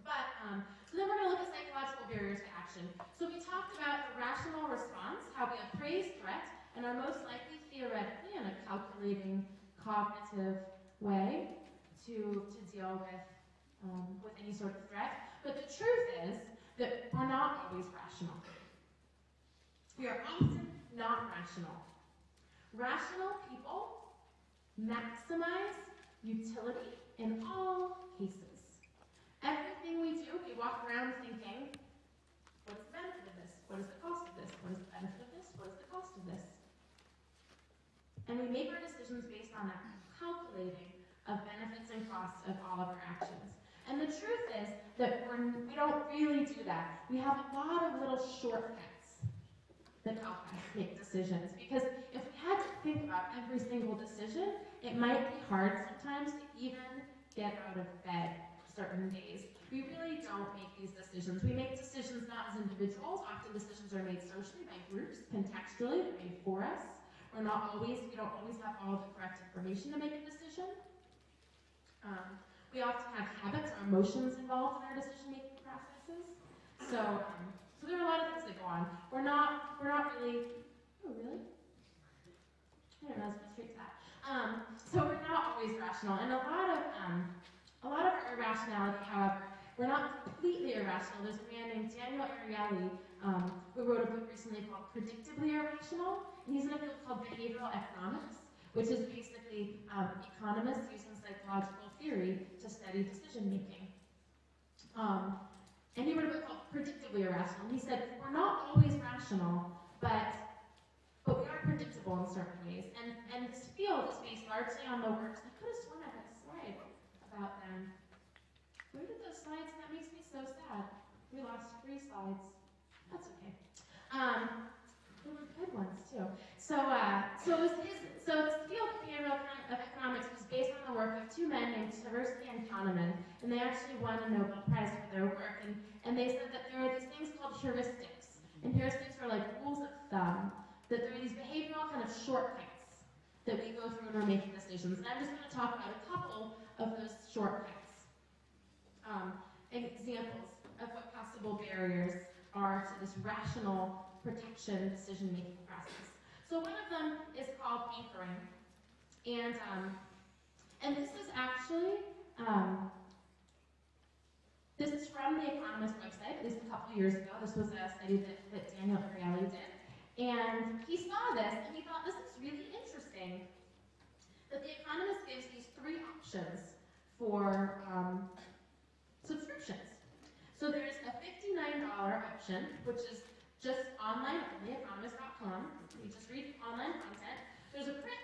But, um, so then we're going to look at psychological barriers to action. So we talked about the rational response, how we appraise threat, and are most likely theoretically in a calculating cognitive way to, to deal with, um, with any sort of threat. But the truth is that we're not always rational. We are often not rational. Rational people maximize utility in all cases. Everything we do, we walk around thinking, what is the benefit of this? What is the cost of this? What is the benefit of this? What is the cost of this? And we make our decisions based on that calculating of benefits and costs of all of our actions. And the truth is that we're, we don't really do that. We have a lot of little shortcuts that help us make decisions. Because if we had to think about every single decision, it might be hard sometimes to even get out of bed certain days. We really don't make these decisions. We make decisions not as individuals. Often decisions are made socially by groups, contextually, they're made for us. We're not always, we don't always have all the correct information to make a decision. Um, we often have habits or emotions involved in our decision-making processes. So, um, so there are a lot of things that go on. We're not, we're not really, oh really? I don't know, straight to that. Um, so we're not always rational, and a lot of, um, a lot of our irrationality, however, we're not completely irrational. There's a man named Daniel Ariely um, who wrote a book recently called Predictably Irrational, he's in a field called behavioral economics, which is basically um, economists using psychological theory to study decision making. Um, and he wrote a book called Predictably Irrational. He said, we're not always rational, but but we are predictable in certain ways. And and this field is based largely on the works. I could have sworn I had a slide about them. Where did those slides? That makes me so sad. We lost three slides. That's okay. Um, were good ones too. So, uh, so it was his, so this field of behavioral of economics was based on the work of two men named Tversky and Kahneman, and they actually won a Nobel Prize for their work. And, and they said that there are these things called heuristics, and heuristics are like rules of thumb. That there are these behavioral kind of shortcuts that we go through when we're making decisions. And I'm just going to talk about a couple of those shortcuts. Um, examples of what possible barriers are to this rational protection decision-making process. So one of them is called anchoring. And, um, and this is actually, um, this is from the Economist website, at least a couple years ago. This was a study that, that Daniel Ariely did. And he saw this and he thought, this is really interesting that the Economist gives these three options for um, subscriptions. So there's a $59 option, which is just online only, economist.com. You just read online content. There's a print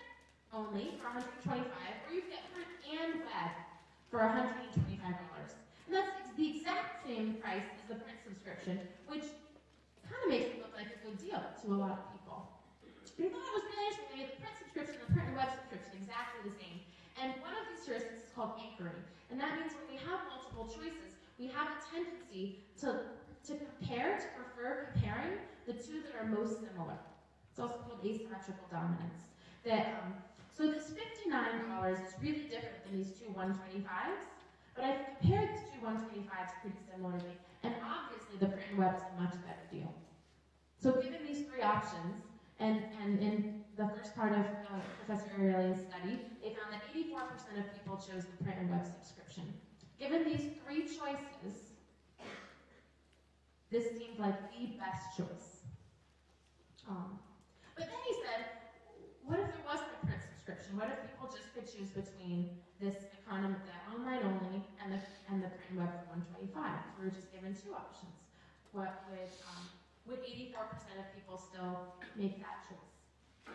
only for 125 or you get print and web for $125. And that's the exact same price as the print subscription, which kind of makes it look like a good deal to a lot of people. We thought it was really interesting. They the print subscription and the print and web subscription exactly the same. And one of these heuristics is called anchoring. And that means when we have multiple choices, we have a tendency to, to compare, to prefer comparing the two that are most similar. It's also called asymmetrical dominance. That um, so this $59 is really different than these two 125s, but I've compared these two 125s pretty similarly, and obviously the print and web is a much better deal. So given these three options, and, and in the first part of uh, Professor Ariely's study, they found that 84% of people chose the print and web subscription. Given these three choices, this seemed like the best choice. Um, but then he said, what if there wasn't a print subscription? What if people just could choose between this economy, of the online only, and the and the print web for 125? So we were just given two options. What would um, would 84% of people still make that choice?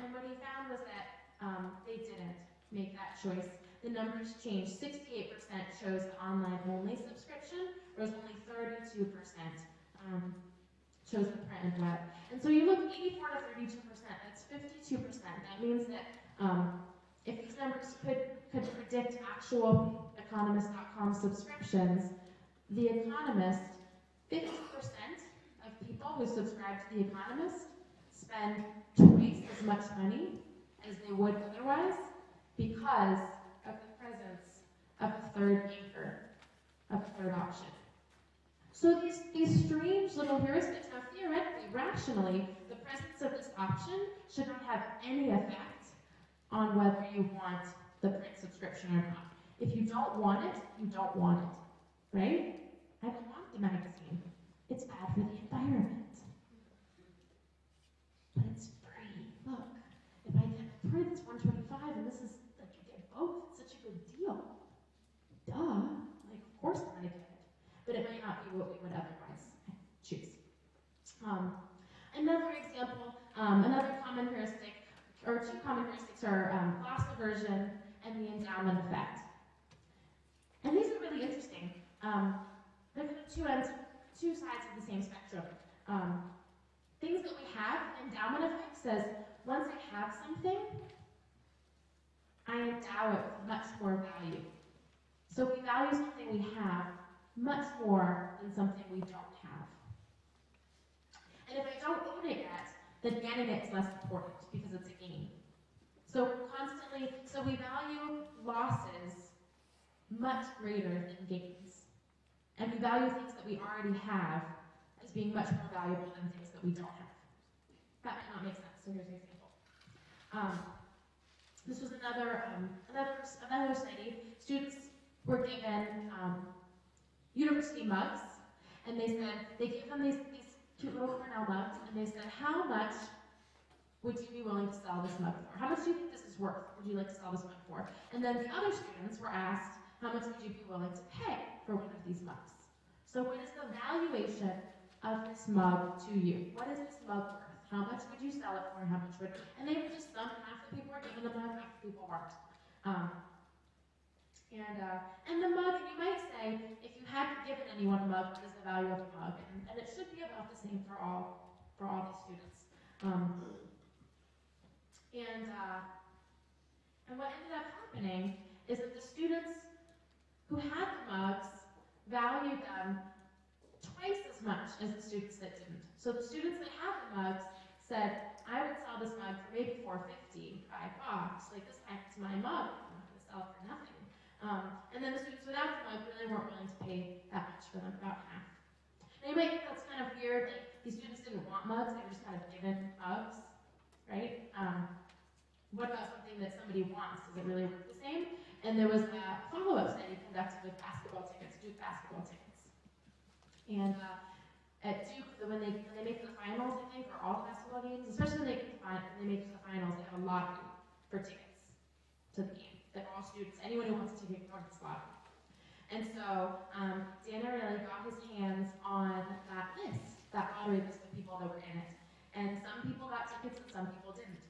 And what he found was that um, they didn't make that choice. The numbers changed. 68% chose the online only subscription, whereas only 32% um, chose the print and web. And so you look 84 to 32%, that's 52%. That means that um, if these numbers could, could predict actual economist.com subscriptions, the economist, 50% of people who subscribe to the economist spend twice as much money as they would otherwise because of the presence of a third anchor, of a third option. So these, these strange little heuristics, now theoretically, rationally, the presence of this option should not have any effect on whether you want the print subscription or not. If you don't want it, you don't want it, right? I don't want the magazine. It's bad for the environment. But it's free. Look, if I get print, it's 125, and this is like you get both. It's such a good deal. Duh. Like, of course I'm gonna get it. But it might not be what we would otherwise choose. Um, another example, um, another common heuristic, or two common heuristics are um, loss aversion and the endowment effect. And these are really interesting. Um, they're kind of two ends, two sides of the same spectrum. Um, things that we have, endowment effect says, once I have something, I endow it with much more value. So we value something we have much more than something we don't have. And if I don't own it yet, then getting it is less important because it's a gain. So constantly, so we value losses much greater than gains. And we value things that we already have as being much more valuable than things that we don't have. That might not make sense, so here's an example. Um, this was another, um, another, another study. Students were given um, university mugs, and they said, they gave them these, these cute little Cornell mugs, and they said, how much would you be willing to sell this mug for? How much do you think this is worth? Would you like to sell this mug for? And then the other students were asked, how much would you be willing to pay for one of these mugs? So what is the valuation of this mug to you? What is this mug worth? How much would you sell it for? How much would, and they were just some, half the people were given the mug, half the people weren't. Um, and, uh, and the mug, you might say, if you hadn't given anyone a mug, what is the value of a mug? And, and it should be about the same for all, for all these students. Um, and, uh, and what ended up happening is that the students who had the mugs valued them twice as much as the students that didn't. So the students that had the mugs said, I would sell this mug for maybe 450, five bucks. Like this is my mug. I'm not going to sell it for nothing. Um, and then the students without the mug really weren't willing to pay that much for the might think that's kind of weird, like, these students didn't want mugs, they were just kind of given mugs, right? Um, what about something that somebody wants, does it really work the same? And there was a follow-up study conducted with basketball tickets, Duke basketball tickets. And, uh, at Duke, when they, when they make the finals, I think, for all the basketball games, especially when they, when they make the finals, they have a lottery for tickets to the game, all students, anyone who wants a ticket, goes to this lottery. And so, um, Dan Ariely got his hands on that list, that lottery list of people that were in it. And some people got tickets and some people didn't.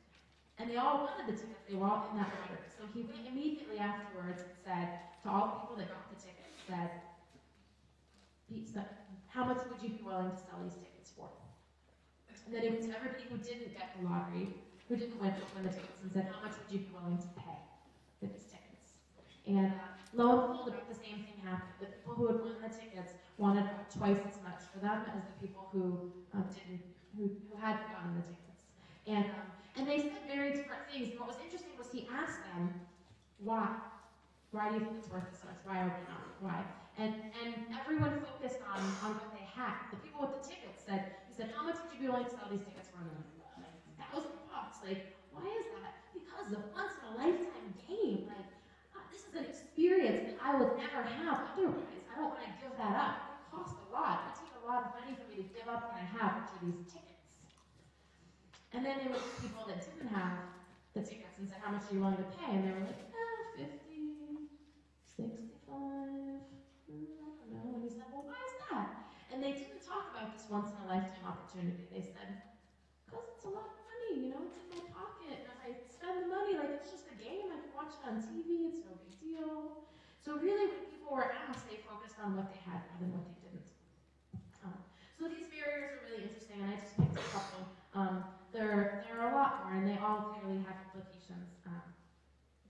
And they all wanted the tickets, they were all in that lottery. So he went immediately afterwards and said to all the people that got the tickets, said, how much would you be willing to sell these tickets for? And then he went to everybody who didn't get the lottery, who didn't win, win the tickets, and said, how much would you be willing to pay for tickets? And uh, lo and behold, about the same thing happened. The people who had won the tickets wanted twice as much for them as the people who um, didn't, who, who hadn't gotten the tickets. And um, and they said very different things. And what was interesting was he asked them, why? Why do you think it's worth this much? Why are we not? Why? And and everyone focused on, on what they had. The people with the tickets said, he said, how much would you be willing to sell these tickets for? And they're like, like thousand bucks. Like, why is that? Because the once in a lifetime game. Like, uh, this is an experience that I would never have otherwise. I don't want to give that up. It costs a lot. It takes a lot of money for me to give up what I have, which are these tickets. And then there were people that didn't have the tickets and said, how you willing to pay? And they were like, ah, 50, 65, mm, I don't know. And he said, well, why is that? And they didn't talk about this once in a lifetime opportunity. They said, because it's a lot of money, you know, it's in my pocket. And if I spend the money, like it's just a game, I can watch it on TV, it's no big deal. So really, when people were asked, they focused on what they had rather than what they didn't. Um, so these barriers are really interesting, and I just picked a couple. Um, there, there are a lot more, and they all clearly have implications um,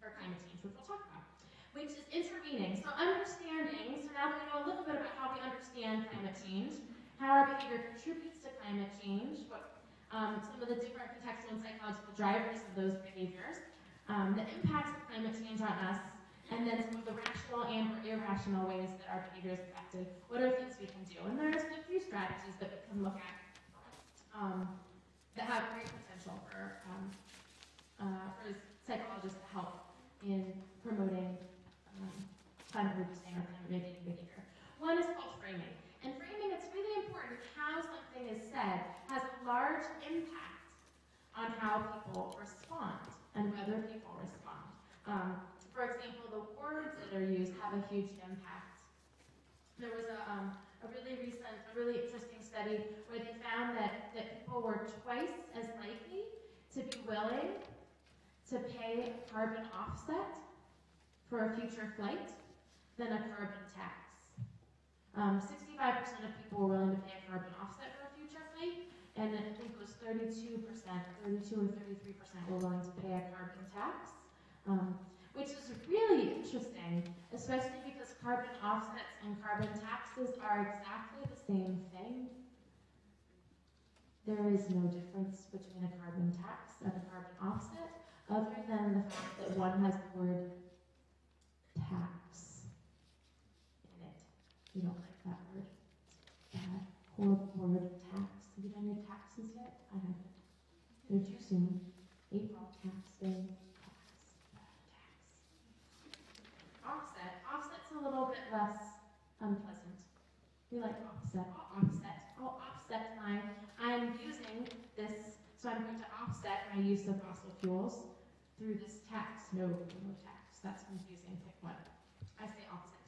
for climate change, which we'll talk about. Which is intervening. So understanding, so now we know a little bit about how we understand climate change, how our behavior contributes to climate change, what um, some of the different contextual and psychological drivers of those behaviors, um, the impacts of climate change on us, and then some of the rational and or irrational ways that our behavior is affected. What are things we can do? And there's a few strategies that we can look at um, that have great potential for, um, uh, for psychologists to help in promoting um, climate reducing or climate mitigating behavior. One is called framing. Important how something is said has a large impact on how people respond and whether people respond. Um, for example, the words that are used have a huge impact. There was a, um, a really recent, a really interesting study where they found that, that people were twice as likely to be willing to pay a carbon offset for a future flight than a carbon tax. Um, 65% of people were willing to pay a carbon offset for a future flight, and I think it was 32%, 32 and 33% were willing to pay a carbon tax. Um, which is really interesting, especially because carbon offsets and carbon taxes are exactly the same thing. There is no difference between a carbon tax and a carbon offset, other than the fact that one has the word tax in it. You don't like that word. It's horrible word, tax. Have you done your taxes yet? I haven't. They're too soon. April tax day. Tax. offset. Offset's a little bit less unpleasant. We like offset. I'll offset. I'll offset my. I'm using this, so I'm going to offset my use of fossil fuels through this tax. No, no tax. That's confusing. Pick one. I say offset.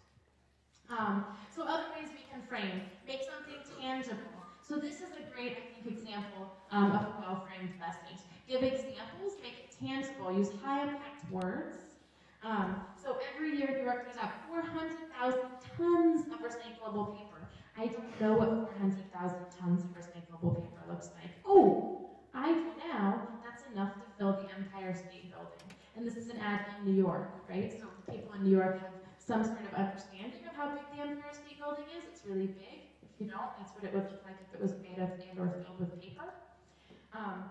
Um, so other ways we can frame. Make something tangible. So this is a great, I think, example um, of a well-framed message. Give examples. Make it tangible. Use high-impact words. Um, so every year New York throws out 400,000 tons of recyclable paper. I don't know what 400,000 tons of recyclable paper looks like. Oh, I do now. That's enough to fill the Empire State Building. And this is an ad in New York, right? So people in New York have some sort of understanding how big the Empire State Building is. It's really big. If you don't, that's what it would look like if it was made of and or filled with paper. Um,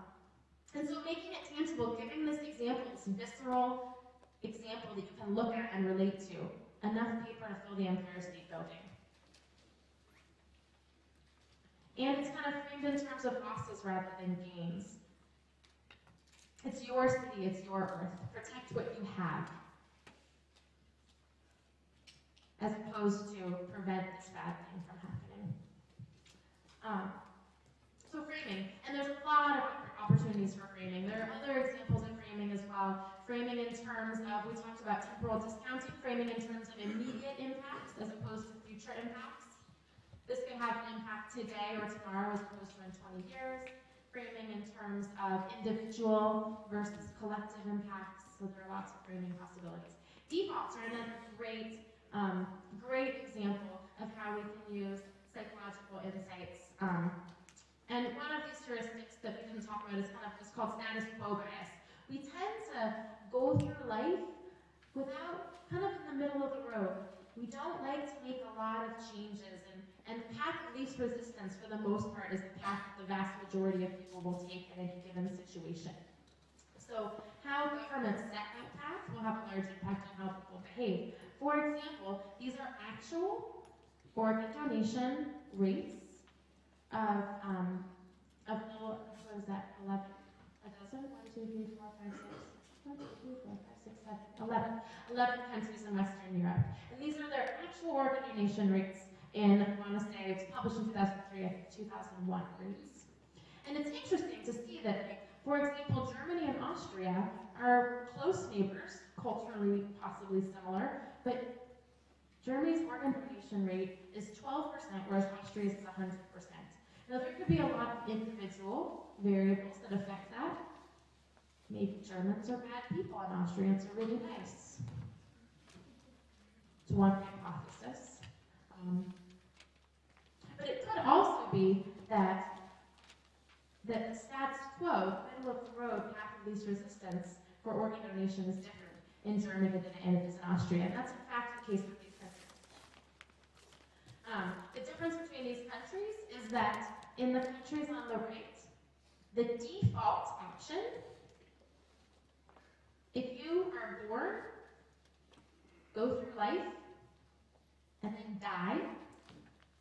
and so making it tangible, giving this example, this visceral example that you can look at and relate to. Enough paper to fill the Empire State Building. And it's kind of framed in terms of losses rather than gains. It's your city, it's your earth. Protect what you have. As opposed to prevent this bad thing from happening. Um, so framing, and there's a lot of opportunities for framing. There are other examples of framing as well. Framing in terms of, we talked about temporal discounting, framing in terms of immediate impacts as opposed to future impacts. This could have an impact today or tomorrow as opposed to in 20 years. Framing in terms of individual versus collective impacts. So there are lots of framing possibilities. Defaults are another great, um, great example of how we can use psychological insights. Um, and one of these heuristics that we can talk about is kind of is called status quo bias. We tend to go through life without kind of in the middle of the road. We don't like to make a lot of changes, and, and the path of least resistance, for the most part, is the path that the vast majority of people will take in any given situation. So, how governments set that path will have a large impact on how people behave. For example, these are actual organ donation rates of um, of what was that? Eleven, a dozen? One, two, three, four, five, six. One, two, three, four, five, six, seven. Eleven. Eleven countries in Western Europe, and these are their actual organ donation rates. In it was published in 2003, I think 2001 rates. And it's interesting to see that, for example, Germany and Austria are close neighbors, culturally possibly similar, but Germany's organ donation rate is 12%, whereas Austria's is 100%. Now, there could be a lot of individual variables that affect that. Maybe Germans are bad people and Austrians are really nice. It's one hypothesis. Um, but it could also be that that the status quo, middle of the road, path of least resistance for organ donation is different in Germany than it is in Austria. And that's in fact the case with these countries. Um, the difference between these countries is that in the countries on the right, the default option, if you are born, go through life, and then die,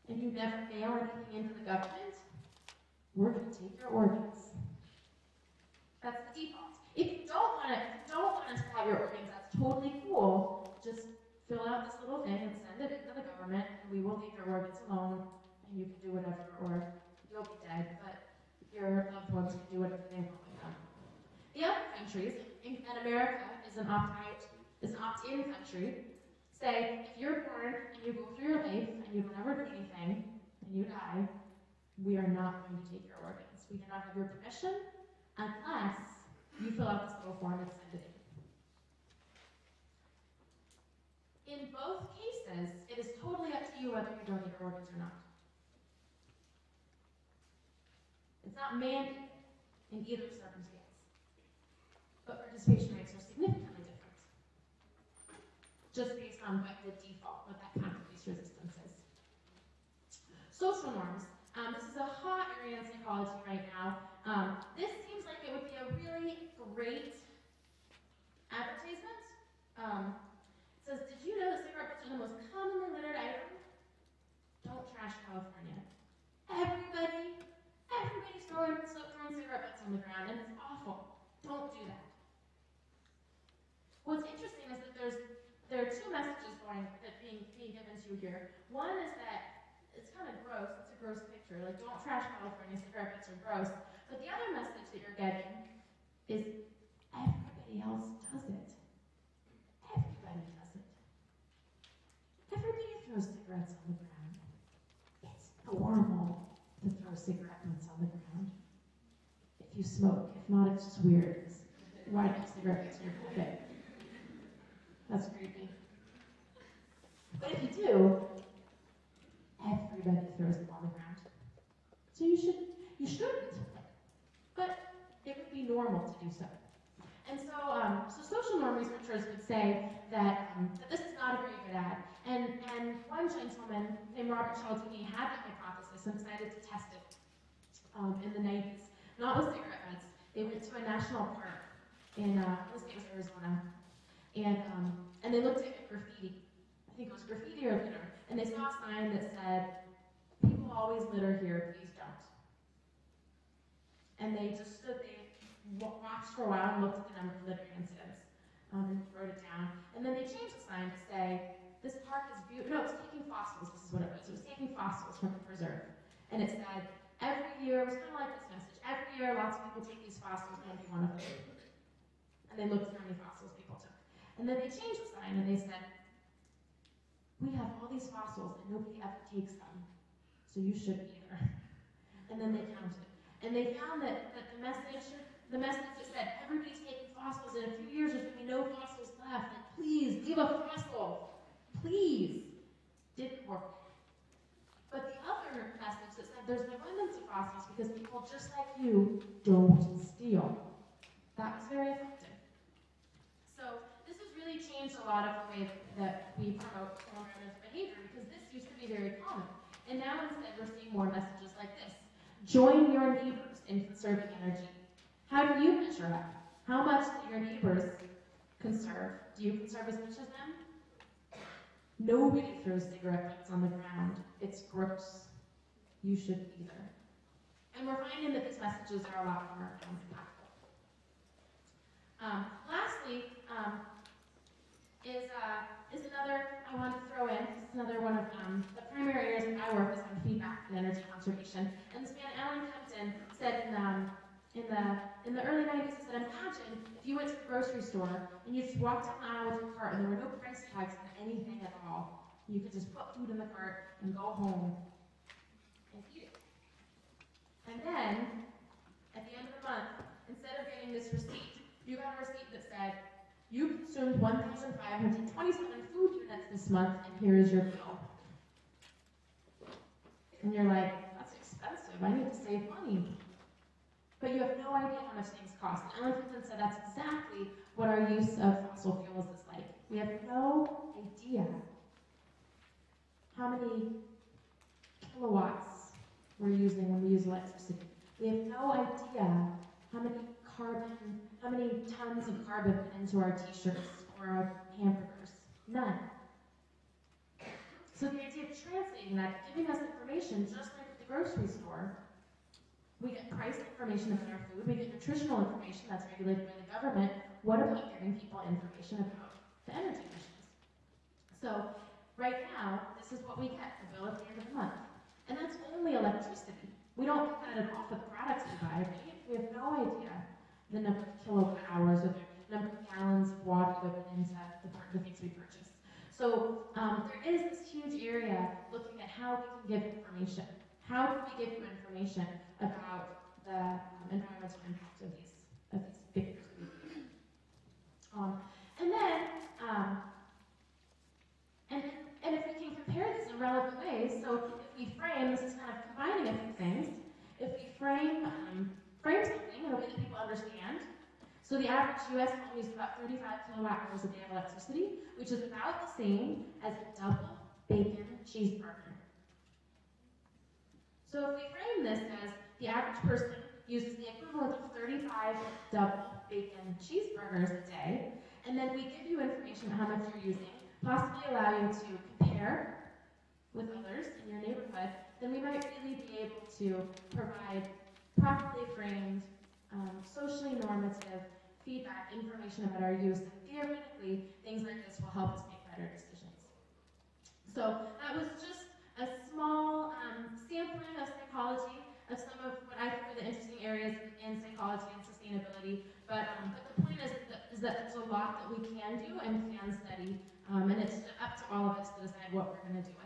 and you never mail anything into the government, we're going to take your organs. That's the default. If you don't want to, don't want us to have your organs, totally cool. Just fill out this little thing and send it into the government, and we will leave your organs alone, and you can do whatever, or you'll be dead, but your loved ones can do whatever they want with them. The other countries, and America is an opt-out, is an opt-in country, say if you're born and you go through your life and you've never done anything and you die, we are not going to take your organs. We do not have your permission unless you fill out this little form and send it in. In both cases, it is totally up to you whether you donate your organs or not. It's not mandated in either circumstance. But participation rates are significantly different. Just based on what the default, what that path of least resistance is. Social norms. Um, this is a hot area in psychology right now. Um, this seems like it would be a really great advertisement. Um, says, did you know that cigarette butts are the most commonly littered item? Don't trash California. Everybody, everybody's throwing, throwing cigarette butts on the ground, and it's awful. Don't do that. What's interesting is that there's there are two messages going that being being given to you here. One is that it's kind of gross. It's a gross picture. Like don't trash California. Cigarette butts are gross. But the other message that you're getting is everybody else does it. Everybody does it. Throws cigarettes on the ground. It's normal to throw cigarette butts on the ground. If you smoke, if not, it's just weird. Why do cigarette butts in your pocket? That's creepy. But if you do, everybody throws them on the ground. So you should you shouldn't. But it would be normal to do so. And so, um, so social norm researchers would say that, um, that this is not a very good ad. And, and one gentleman named Robert Cialdini had that hypothesis and decided to test it um, in the 90s. Not with cigarette butts. They went to a national park in, uh, was Arizona, and um, and they looked at graffiti. I think it was graffiti or litter, and they saw a sign that said, "People always litter here. Please don't." And they just stood, they wa- watched for a while and looked at the number of living incidents, um, and wrote it down. And then they changed the sign to say, this park is beautiful, no, it was taking fossils, this is what it was, it was taking fossils from the preserve. And it said, every year, it was kind of like this message, every year lots of people take these fossils, and be one of them. And they looked at how many fossils people took. And then they changed the sign and they said, we have all these fossils and nobody ever takes them, so you shouldn't either. And then they counted. And they found that, that the message, the message that said, everybody's taking fossils, in a few years there's gonna be no fossils left, like, please, leave a fossil, please, didn't work. But the other message that said there's an abundance of fossils because people just like you don't steal, that was very effective. So this has really changed a lot of the way that we promote collaborative behavior because this used to be very common. And now instead we're seeing more messages like this. Join your neighbors in conserving energy. How do you measure up? How much do your neighbors conserve? Do you conserve as much as them? Nobody throws cigarette butts on the ground. It's gross. You should either. And we're finding that these messages are a lot more impactful. Um, lastly, um, is, uh, is another, I want to throw in, this is another one of um, the primary areas I work is on feedback and energy conservation. And this man, Alan Kempton, said in, um, in, the, in the early 90s, he said, imagine if you went to the grocery store and you just walked down the aisle with your cart and there were no price tags on anything at all. You could just put food in the cart and go home and eat it. And then, at the end of the month, instead of getting this receipt, you got a receipt that said, you consumed 1,527 food units this month, and here is your bill. And you're like, that's expensive. I need to save money. But you have no idea how much things cost. And Ellen said that's exactly what our use of fossil fuels is like. We have no idea how many kilowatts we're using when we use electricity. We have no idea how many carbon, how many tons of carbon went into our t-shirts or our hamburgers. None. So the idea of translating that, giving us information, just like at the grocery store, we get price information about our food, we get nutritional information that's regulated by the government. What about giving people information about the energy emissions? So right now, this is what we get, the bill at the end of the month. And that's only electricity. We don't get that at all for the products we buy? We have no idea the number of kilowatt hours or the number of gallons of water that went into the, the things we purchase. So um, there is this huge area looking at how we can give information. How can we give you information about the um, environmental impact of these of these figures? Um, and then, um, and and if we can compare this in relevant ways, so if we frame this is kind of combining a few things. If we frame um, frame something in a way that people understand. So the average U.S. home uses about 35 kilowatt hours a day of electricity, which is about the same as a double bacon cheeseburger. So if we frame this as the average person uses the equivalent of 35 double bacon cheeseburgers a day, and then we give you information on how much you're using, possibly allow you to compare with others in your neighborhood, then we might really be able to provide properly framed, um, socially normative feedback, information about our use, and theoretically, things like this will help us make better decisions. So that was just a small um, sampling of psychology of some of what I think are the interesting areas in psychology and sustainability. But, um, but the point is that, is that there's a that we can do and can study, um, and it's up to all of us to decide what we're going to do